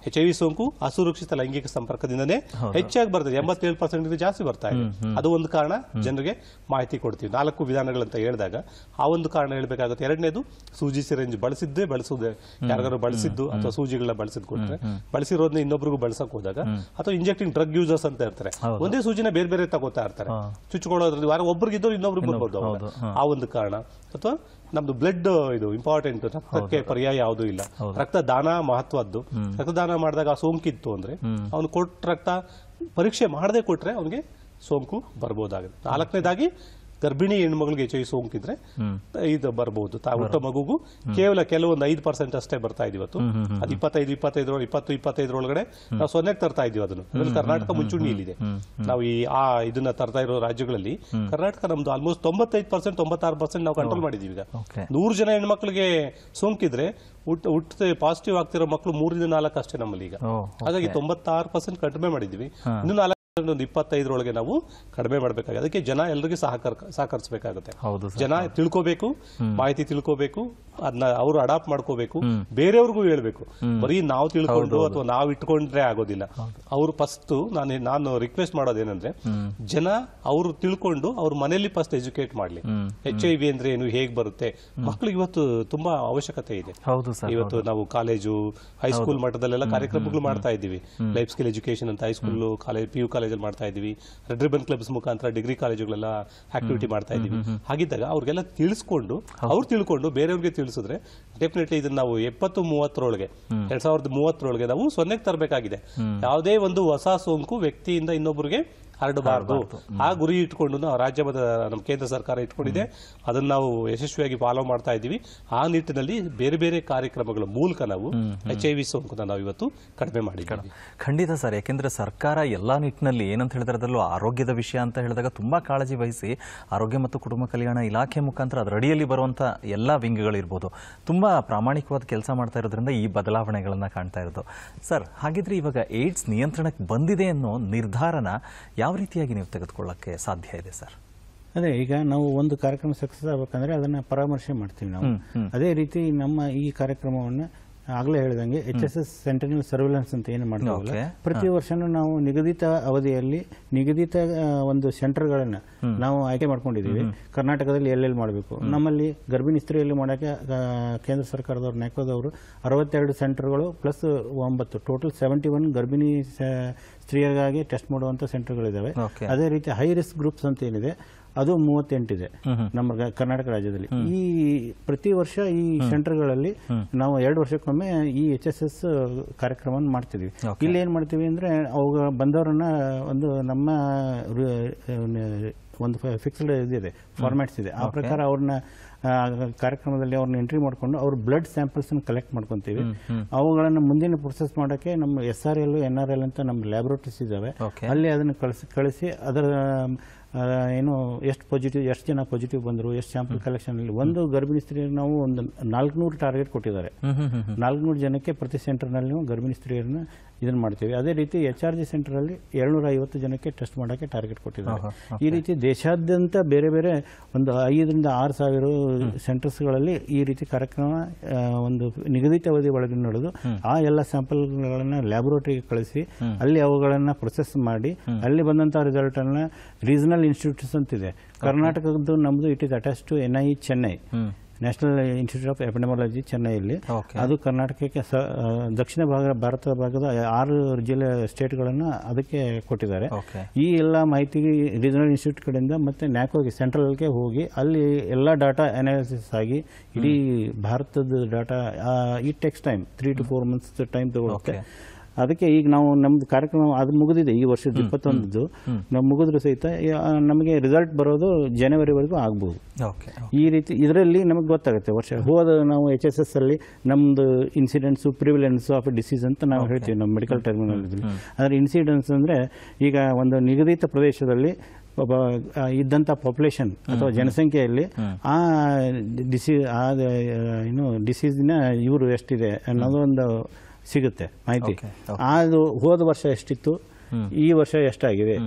ಎಚ್ ಐ ವಿ ಸೋಂಕು ಅಸುರಕ್ಷಿತ ಲೈಂಗಿಕ ಸಂಪರ್ಕದಿಂದನೇ ಹೆಚ್ಚಾಗಿ ಬರ್ತದೆ. ಎಂಬತ್ತೇಳು ಪರ್ಸೆಂಟ್ ಜಾಸ್ತಿ ಬರ್ತಾ ಇದೆ. ಅದು ಒಂದು ಕಾರಣ ಜನರಿಗೆ ಮಾಹಿತಿ ಕೊಡ್ತೀವಿ. ನಾಲ್ಕು ವಿಧಾನಗಳಂತ ಹೇಳಿದಾಗ ಆ ಒಂದು ಕಾರಣ ಹೇಳಬೇಕಾಗುತ್ತೆ. ಎರಡನೇದು ಸೂಜಿ ಸಿರಿಂಜ್ ಬಳಸಿದ್ದೇ ಬಳಸೋದೇ ಯಾರಿಗಾರು ಬಳಸಿದ್ದು ಅಥವಾ ಸೂಜಿಗಳನ್ನ ಬಳಸಿದ್ ಕೊಟ್ಟರೆ ಬಳಸಿರೋದನ್ನ ಇನ್ನೊಬ್ರಿಗೂ ಬಳಸಕ್ ಹೋದಾಗ ಅಥವಾ ಇಂಜೆಕ್ಟಿಂಗ್ ಡ್ರಗ್ ಯೂಸರ್ಸ್ ಅಂತ ಇರ್ತಾರೆ. ಒಂದೇ ಸೂಜಿನ ಬೇರೆ ಬೇರೆ ತಗೋತಾ ಇರ್ತಾರೆ. ಚುಚ್ಕೊಳ್ಳೋದ್ರಲ್ಲಿ ಯಾರು ಒಬ್ಬರಿಗಿದ್ದವ್ರು ಇನ್ನೊಬ್ರಿಗೆ ಬರ್ಬೋದು ಆ ಒಂದು ಕಾರಣ. ಅಥವಾ ನಮ್ದು ಬ್ಲಡ್ ಇದು ಇಂಪಾರ್ಟೆಂಟ್ ರಕ್ತಕ್ಕೆ ಪರ್ಯಾಯ ಯಾವುದೂ ಇಲ್ಲ. ರಕ್ತದಾನ ಮಹತ್ವದ್ದು. ರಕ್ತದಾನ ಮಾಡಿದಾಗ ಆ ಸೋಂಕಿತ್ತು ಅಂದ್ರೆ ಅವನು ಕೊಟ್ಟ ರಕ್ತ ಪರೀಕ್ಷೆ ಮಾಡದೆ ಕೊಟ್ರೆ ಅವನಿಗೆ ಸೋಂಕು ಬರ್ಬೋದಾಗುತ್ತೆ ನಾಲ್ಕನೇದಾಗಿ ಗರ್ಭಿಣಿ ಹೆಣ್ಮಗಳಿಗೆ ಎಚ್ ಐ ಸೋಂಕಿದ್ರೆ ಇದು ಬರಬಹುದು ತಾ ಹುಟ್ಟ ಮಗುಗೂ ಕೇವಲ ಕೆಲವೊಂದು ಐದು ಪರ್ಸೆಂಟ್ ಅಷ್ಟೇ ಬರ್ತಾ ಇದೀವಿ ಇವತ್ತು. ಅದು ಇಪ್ಪತ್ತೈದು ಇಪ್ಪತ್ತೈದು ಇಪ್ಪತ್ತು ಇಪ್ಪತ್ತೈದರೊಳಗಡೆ ನಾವು ಸೊನ್ನೆಗೆ ತರ್ತಾ ಇದೀವಿ ಅದನ್ನು. ಅದ್ರಲ್ಲಿ ಕರ್ನಾಟಕ ಮುಂಚೂಣಿಯಲ್ಲಿದೆ. ನಾವು ಈ ಆ ಇದನ್ನ ತರ್ತಾ ಇರೋ ರಾಜ್ಯಗಳಲ್ಲಿ ಕರ್ನಾಟಕ ನಮ್ದು ಆಲ್ಮೋಸ್ಟ್ ತೊಂಬತ್ತೈದು ಪರ್ಸೆಂಟ್ ತೊಂಬತ್ತಾರು ಪರ್ಸೆಂಟ್ ನಾವು ಕಂಟ್ರೋಲ್ ಮಾಡಿದೀವಿ ಈಗ. ನೂರು ಜನ ಹೆಣ್ಮಕ್ಳಿಗೆ ಸೋಂಕಿದ್ರೆ ಹುಟ್ಟು ಹುಟ್ಟದೆ ಪಾಸಿಟಿವ್ ಆಗ್ತಿರೋ ಮಕ್ಕಳು ಮೂರಿಂದ ನಾಲ್ಕು ಅಷ್ಟೇ ನಮ್ಮಲ್ಲಿ ಈಗ. ಹಾಗಾಗಿ ತೊಂಬತ್ತಾರು ಪರ್ಸೆಂಟ್ ಕಡಿಮೆ ಮಾಡಿದ್ವಿ ಇನ್ನು ನಾಲ್ಕು ಒಂದು ಇಪ್ಪತ್ತೈದರೊಳಗೆ ನಾವು ಕಡಿಮೆ ಮಾಡಬೇಕಾಗಿದೆ. ಅದಕ್ಕೆ ಜನ ಎಲ್ಲರಿಗೂ ಸಹಕಾರ ಸಹಕರಿಸಬೇಕಾಗುತ್ತೆ. ಜನ ತಿಳ್ಕೋಬೇಕು ಮಾಹಿತಿ ತಿಳ್ಕೋಬೇಕು ಅದನ್ನ ಅವರು ಅಡಾಪ್ಟ್ ಮಾಡ್ಕೋಬೇಕು ಬೇರೆಯವ್ರಿಗೂ ಹೇಳ್ಬೇಕು. ಬರೀ ನಾವು ತಿಳ್ಕೊಂಡು ಅಥವಾ ನಾವು ಇಟ್ಕೊಂಡ್ರೆ ಆಗೋದಿಲ್ಲ. ಅವರು ಫಸ್ಟ್ ನಾನು ನಾನು ರಿಕ್ವೆಸ್ಟ್ ಮಾಡೋದೇನಂದ್ರೆ ಜನ ಅವರು ತಿಳ್ಕೊಂಡು ಅವ್ರ ಮನೆಯಲ್ಲಿ ಫಸ್ಟ್ ಎಜುಕೇಟ್ ಮಾಡ್ಲಿ. ಎಚ್ ಐ ವಿ ಅಂದ್ರೆ ಏನು ಹೇಗ್ ಬರುತ್ತೆ? ಮಕ್ಕಳಿಗೆ ಇವತ್ತು ತುಂಬಾ ಅವಶ್ಯಕತೆ ಇದೆ. ಇವತ್ತು ನಾವು ಕಾಲೇಜು ಹೈಸ್ಕೂಲ್ ಮಟ್ಟದಲ್ಲೆಲ್ಲ ಕಾರ್ಯಕ್ರಮಗಳು ಮಾಡ್ತಾ ಇದ್ದೀವಿ. ಲೈಫ್ ಸ್ಕಿಲ್ ಎಜುಕೇಶನ್ ಅಂತ high school college P U ಕಾಲೇಜಲ್ಲಿ ಮಾಡ್ತಾ ಇದ್ದೀವಿ. ರೆಡ್ ರಿಬನ್ ಕ್ಲಬ್ಸ್ ಮುಖಾಂತರ ಡಿಗ್ರಿ ಕಾಲೇಜುಗಳೆಲ್ಲ ಆಕ್ಟಿವಿಟಿ ಮಾಡ್ತಾ ಇದ್ದೀವಿ. ಹಾಗಿದ್ದಾಗ ಅವ್ರಿಗೆಲ್ಲ ತಿಳಿಸ್ಕೊಂಡು ಅವ್ರು ತಿಳ್ಕೊಂಡು ಬೇರೆಯವ್ರಿಗೆ ತಿಳಿಸಿದ್ರೆ ಡೆಫಿನೆಟ್ಲಿ ಇದನ್ನ ನಾವು ಎಪ್ಪತ್ತು ಮೂವತ್ತರೊಳಗೆ ಎರಡ್ ಸಾವಿರದ ಮೂವತ್ತರೊಳಗೆ ನಾವು ಸೊನ್ನೆಗೆ ತರಬೇಕಾಗಿದೆ. ಯಾವುದೇ ಒಂದು ಹೊಸ ಸೋಂಕು ವ್ಯಕ್ತಿಯಿಂದ ಇನ್ನೊಬ್ಬರಿಗೆ ಹರಡಬಾರದು. ಆ ಗುರಿ ಇಟ್ಕೊಂಡು ನಾವು ರಾಜ್ಯ ನಮ್ಮ ಕೇಂದ್ರ ಸರ್ಕಾರ ಇಟ್ಕೊಂಡಿದೆ. ಅದನ್ನ ನಾವು ಯಶಸ್ವಿಯಾಗಿ ಫಾಲೋ ಮಾಡ್ತಾ ಇದ್ದೀವಿ. ಆ ನಿಟ್ಟಿನಲ್ಲಿ ಬೇರೆ ಬೇರೆ ಕಾರ್ಯಕ್ರಮಗಳ ಮೂಲಕ ನಾವು ಎಚ್ ಐ ವಿ ಸೋಂಕು ನಾವು ಇವತ್ತು ಕಡಿಮೆ ಮಾಡಿದ್ದೀವಿ.
ಖಂಡಿತ ಸರ್. ಯಾಕೆಂದ್ರೆ ಸರ್ಕಾರ ಎಲ್ಲ ನಿಟ್ಟಿನಲ್ಲಿ ಏನಂತ ಹೇಳಿದ್ರೆ ಅದರಲ್ಲೂ ಆರೋಗ್ಯದ ವಿಷಯ ಅಂತ ಹೇಳಿದಾಗ ತುಂಬಾ ಕಾಳಜಿ ವಹಿಸಿ ಆರೋಗ್ಯ ಮತ್ತು ಕುಟುಂಬ ಕಲ್ಯಾಣ ಇಲಾಖೆ ಮುಖಾಂತರ ಅದರ ಅಡಿಯಲ್ಲಿ ಬರುವಂತ ಎಲ್ಲಾ ವಿಂಗ್ಗಳಿರ್ಬೋದು ತುಂಬಾ ಪ್ರಾಮಾಣಿಕವಾದ ಕೆಲಸ ಮಾಡ್ತಾ ಇರೋದ್ರಿಂದ ಈ ಬದಲಾವಣೆಗಳನ್ನ ಕಾಣ್ತಾ ಇರೋದು. ಸರ್ ಹಾಗಿದ್ರೆ ಇವಾಗ ಏಡ್ಸ್ ನಿಯಂತ್ರಣಕ್ಕೆ ಬಂದಿದೆ ಅನ್ನೋ ನಿರ್ಧಾರನ ಯಾವ ರೀತಿಯಾಗಿ ನೀವು ತೆಗೆದುಕೊಳ್ಳಕ್ಕೆ ಸಾಧ್ಯ ಇದೆ ಸರ್?
ಅದೇ ಈಗ ನಾವು ಒಂದು ಕಾರ್ಯಕ್ರಮ ಸಕ್ಸಸ್ ಆಗಬೇಕಂದ್ರೆ ಅದನ್ನ ಪರಾಮರ್ಶೆ ಮಾಡ್ತೀವಿ ನಾವು. ಅದೇ ರೀತಿ ನಮ್ಮ ಈ ಕಾರ್ಯಕ್ರಮವನ್ನ ಆಗ್ಲೇ ಹೇಳಿದಂಗೆ H S S central surveillance ಅಂತ ಏನು ಮಾಡ್ತೀವಲ್ಲ ಪ್ರತಿ ವರ್ಷನೂ ನಾವು ನಿಗದಿತ ಅವಧಿಯಲ್ಲಿ ನಿಗದಿತ ಒಂದು ಸೆಂಟರ್ಗಳನ್ನು ನಾವು ಆಯ್ಕೆ ಮಾಡ್ಕೊಂಡಿದ್ದೀವಿ. ಕರ್ನಾಟಕದಲ್ಲಿ ಎಲ್ಲೆಲ್ಲಿ ಮಾಡಬೇಕು? ನಮ್ಮಲ್ಲಿ ಗರ್ಭಿಣಿ ಸ್ತ್ರೀಯಲ್ಲಿ ಮಾಡೋಕ್ಕೆ ಕೇಂದ್ರ ಸರ್ಕಾರದವ್ರು ನೆಕೋದವರು ಅರವತ್ತೆರಡು ಸೆಂಟರ್ಗಳು ಪ್ಲಸ್ ಒಂಬತ್ತು ಟೋಟಲ್ ಸೆವೆಂಟಿ ಒನ್ ಗರ್ಭಿಣಿ ಸ್ತ್ರೀಯರಿಗಾಗಿ ಟೆಸ್ಟ್ ಮಾಡುವಂಥ ಸೆಂಟರ್ಗಳಿದ್ದಾವೆ. ಅದೇ ರೀತಿ ಹೈ ರಿಸ್ಕ್ ಗ್ರೂಪ್ಸ್ ಅಂತ ಏನಿದೆ ಅದು ಮೂವತ್ತೆಂಟಿದೆ ನಮ್ಮ ಕರ್ನಾಟಕ ರಾಜ್ಯದಲ್ಲಿ. ಈ ಪ್ರತಿ ವರ್ಷ ಈ ಸೆಂಟರ್ಗಳಲ್ಲಿ ನಾವು ಎರಡು ವರ್ಷಕ್ಕೊಮ್ಮೆ ಈ ಎಚ್ ಎಸ್ ಎಸ್ ಕಾರ್ಯಕ್ರಮವನ್ನು ಮಾಡ್ತಿದ್ವಿ. ಇಲ್ಲಿ ಏನು ಮಾಡ್ತೀವಿ ಅಂದ್ರೆ ಅವಾಗ ಬಂದವರನ್ನ ಒಂದು ನಮ್ಮ ಒಂದು ಫಿಕ್ಸ್ಡ್ ಇದಿದೆ ಫಾರ್ಮ್ಯಾಟ್ಸ್ ಇದೆ. ಆ ಪ್ರಕಾರ ಅವ್ರನ್ನ ಕಾರ್ಯಕ್ರಮದಲ್ಲಿ ಅವ್ರನ್ನ ಎಂಟ್ರಿ ಮಾಡ್ಕೊಂಡು ಅವ್ರ ಬ್ಲಡ್ ಸ್ಯಾಂಪಲ್ಸ್ ಕಲೆಕ್ಟ್ ಮಾಡ್ಕೊಂತೀವಿ. ಅವುಗಳನ್ನು ಮುಂದಿನ ಪ್ರೊಸೆಸ್ ಮಾಡೋಕ್ಕೆ ನಮ್ಮ S R L N R L ಅಂತ ನಮ್ಮ ಲ್ಯಾಬೊರೇಟರೀಸ್ ಇದ್ದಾವೆ. ಅಲ್ಲಿ ಅದನ್ನು ಕಳಿಸಿ ಕಳಿಸಿ ಅದರ ಏನು ಎಷ್ಟು ಪಾಸಿಟಿವ್ ಎಷ್ಟು ಜನ ಪಾಸಿಟಿವ್ ಬಂದರು ಎಷ್ಟು ಸ್ಯಾಂಪಲ್ ಕಲೆಕ್ಷನ್ ಅಲ್ಲಿ. ಒಂದು ಗರ್ಭಿಣಿ ಸ್ತ್ರೀಯರಿಗೆ ನಾವು ಒಂದು ನಾಲ್ಕುನೂರು ಟಾರ್ಗೆಟ್ ಕೊಟ್ಟಿದ್ದಾರೆ. ನಾಲ್ಕುನೂರು ಜನಕ್ಕೆ ಪ್ರತಿ ಸೆಂಟರ್ನಲ್ಲಿ ನಾವು ಗರ್ಭಿಣಿ ಸ್ತ್ರೀಯರನ್ನ ಇದನ್ನ ಮಾಡ್ತೀವಿ. ಅದೇ ರೀತಿ ಎಚ್ ಆರ್ ಜಿ ಸೆಂಟರಲ್ಲಿ ಏಳ್ನೂರ ಐವತ್ತು ಜನಕ್ಕೆ ಟೆಸ್ಟ್ ಮಾಡೋಕ್ಕೆ ಟಾರ್ಗೆಟ್ ಕೊಟ್ಟಿದ್ದಾರೆ. ಈ ರೀತಿ ದೇಶಾದ್ಯಂತ ಬೇರೆ ಬೇರೆ ಒಂದು ಐದರಿಂದ ಆರು ಸಾವಿರ ಸೆಂಟರ್ಸ್ಗಳಲ್ಲಿ ಈ ರೀತಿ ಕಾರ್ಯಕ್ರಮ ಒಂದು ನಿಗದಿತ ಅವಧಿ ಒಳಗೆ ನಡೆದು ಆ ಎಲ್ಲ ಸ್ಯಾಂಪಲ್ಗಳನ್ನು ಲ್ಯಾಬೊರೇಟರಿಗೆ ಕಳಿಸಿ ಅಲ್ಲಿ ಅವುಗಳನ್ನು ಪ್ರೊಸೆಸ್ ಮಾಡಿ ಅಲ್ಲಿ ಬಂದಂಥ ರಿಸಲ್ಟನ್ನು ರೀಜನಲ್ ಇನ್ಸ್ಟಿಟ್ಯೂಟ್ಸ್ ಅಂತಿದೆ. ಕರ್ನಾಟಕದ್ದು ನಮ್ಮದು it is attach to N I Chennai National Institute of Epidemiology ಚೆನ್ನೈಯಲ್ಲಿ. ಅದು ಕರ್ನಾಟಕಕ್ಕೆ ಸ ದಕ್ಷಿಣ ಭಾಗ ಭಾರತ ಭಾಗದ ಆರು ಜಿಲ್ಲೆ ಸ್ಟೇಟ್ಗಳನ್ನು ಅದಕ್ಕೆ ಕೊಟ್ಟಿದ್ದಾರೆ. ಈ ಎಲ್ಲ ಮಾಹಿತಿ ರೀಜನಲ್ ಇನ್ಸ್ಟಿಟ್ಯೂಟ್ ಕಡೆಯಿಂದ ಮತ್ತೆ ನ್ಯಾಕೋಗೆ ಸೆಂಟ್ರಲ್ಗೆ ಹೋಗಿ ಅಲ್ಲಿ ಎಲ್ಲ ಡಾಟಾ ಅನಾಲಿಸಿಸ್ ಆಗಿ ಇಡೀ ಭಾರತದ ಡಾಟಾ ಈ takes time three to four months time ತಗೊಳುತ್ತೆ. ಅದಕ್ಕೆ ಈಗ ನಾವು ನಮ್ದು ಕಾರ್ಯಕ್ರಮ ಅದು ಮುಗಿದಿದೆ ಈ ವರ್ಷದ ಇಪ್ಪತ್ತೊಂದದ್ದು. ನಾವು ಮುಗಿದ್ರು ಸಹಿತ ನಮಗೆ ರಿಸಲ್ಟ್ ಬರೋದು ಜನವರಿವರೆಗೂ ಆಗ್ಬೋದು. ಈ ರೀತಿ ಇದರಲ್ಲಿ ನಮಗೆ ಗೊತ್ತಾಗುತ್ತೆ ವರ್ಷ ಹೋದ ನಾವು ಎಚ್ ಎಸ್ ಎಸ್ ಅಲ್ಲಿ ನಮ್ದು ಇನ್ಸಿಡೆನ್ಸು ಪ್ರಿವಿಲೆನ್ಸ್ ಆಫ್ ಡಿಸೀಸ್ ಅಂತ ನಾವು ಹೇಳ್ತೀವಿ ನಮ್ಮ ಮೆಡಿಕಲ್ ಟರ್ಮಿನಾಲಜಿ ಆದರೆ ಇನ್ಸಿಡೆನ್ಸ್ ಅಂದರೆ ಈಗ ಒಂದು ನಿಗದಿತ ಪ್ರದೇಶದಲ್ಲಿ ಇದ್ದಂಥ ಪಾಪ್ಯುಲೇಷನ್ ಅಥವಾ ಜನಸಂಖ್ಯೆಯಲ್ಲಿ ಆ ಡಿಸೀಸ್ ಆ ಏನು ಡಿಸೀಸ್ನ ಇವರು ಎಷ್ಟಿದೆ ಅನ್ನೋದು ಒಂದು ಸಿಗುತ್ತೆ ಮಾಹಿತಿ. ಅದು ಹೋದ ವರ್ಷ ಎಷ್ಟಿತ್ತು? ಈ ವರ್ಷ ಎಷ್ಟಾಗಿದೆ?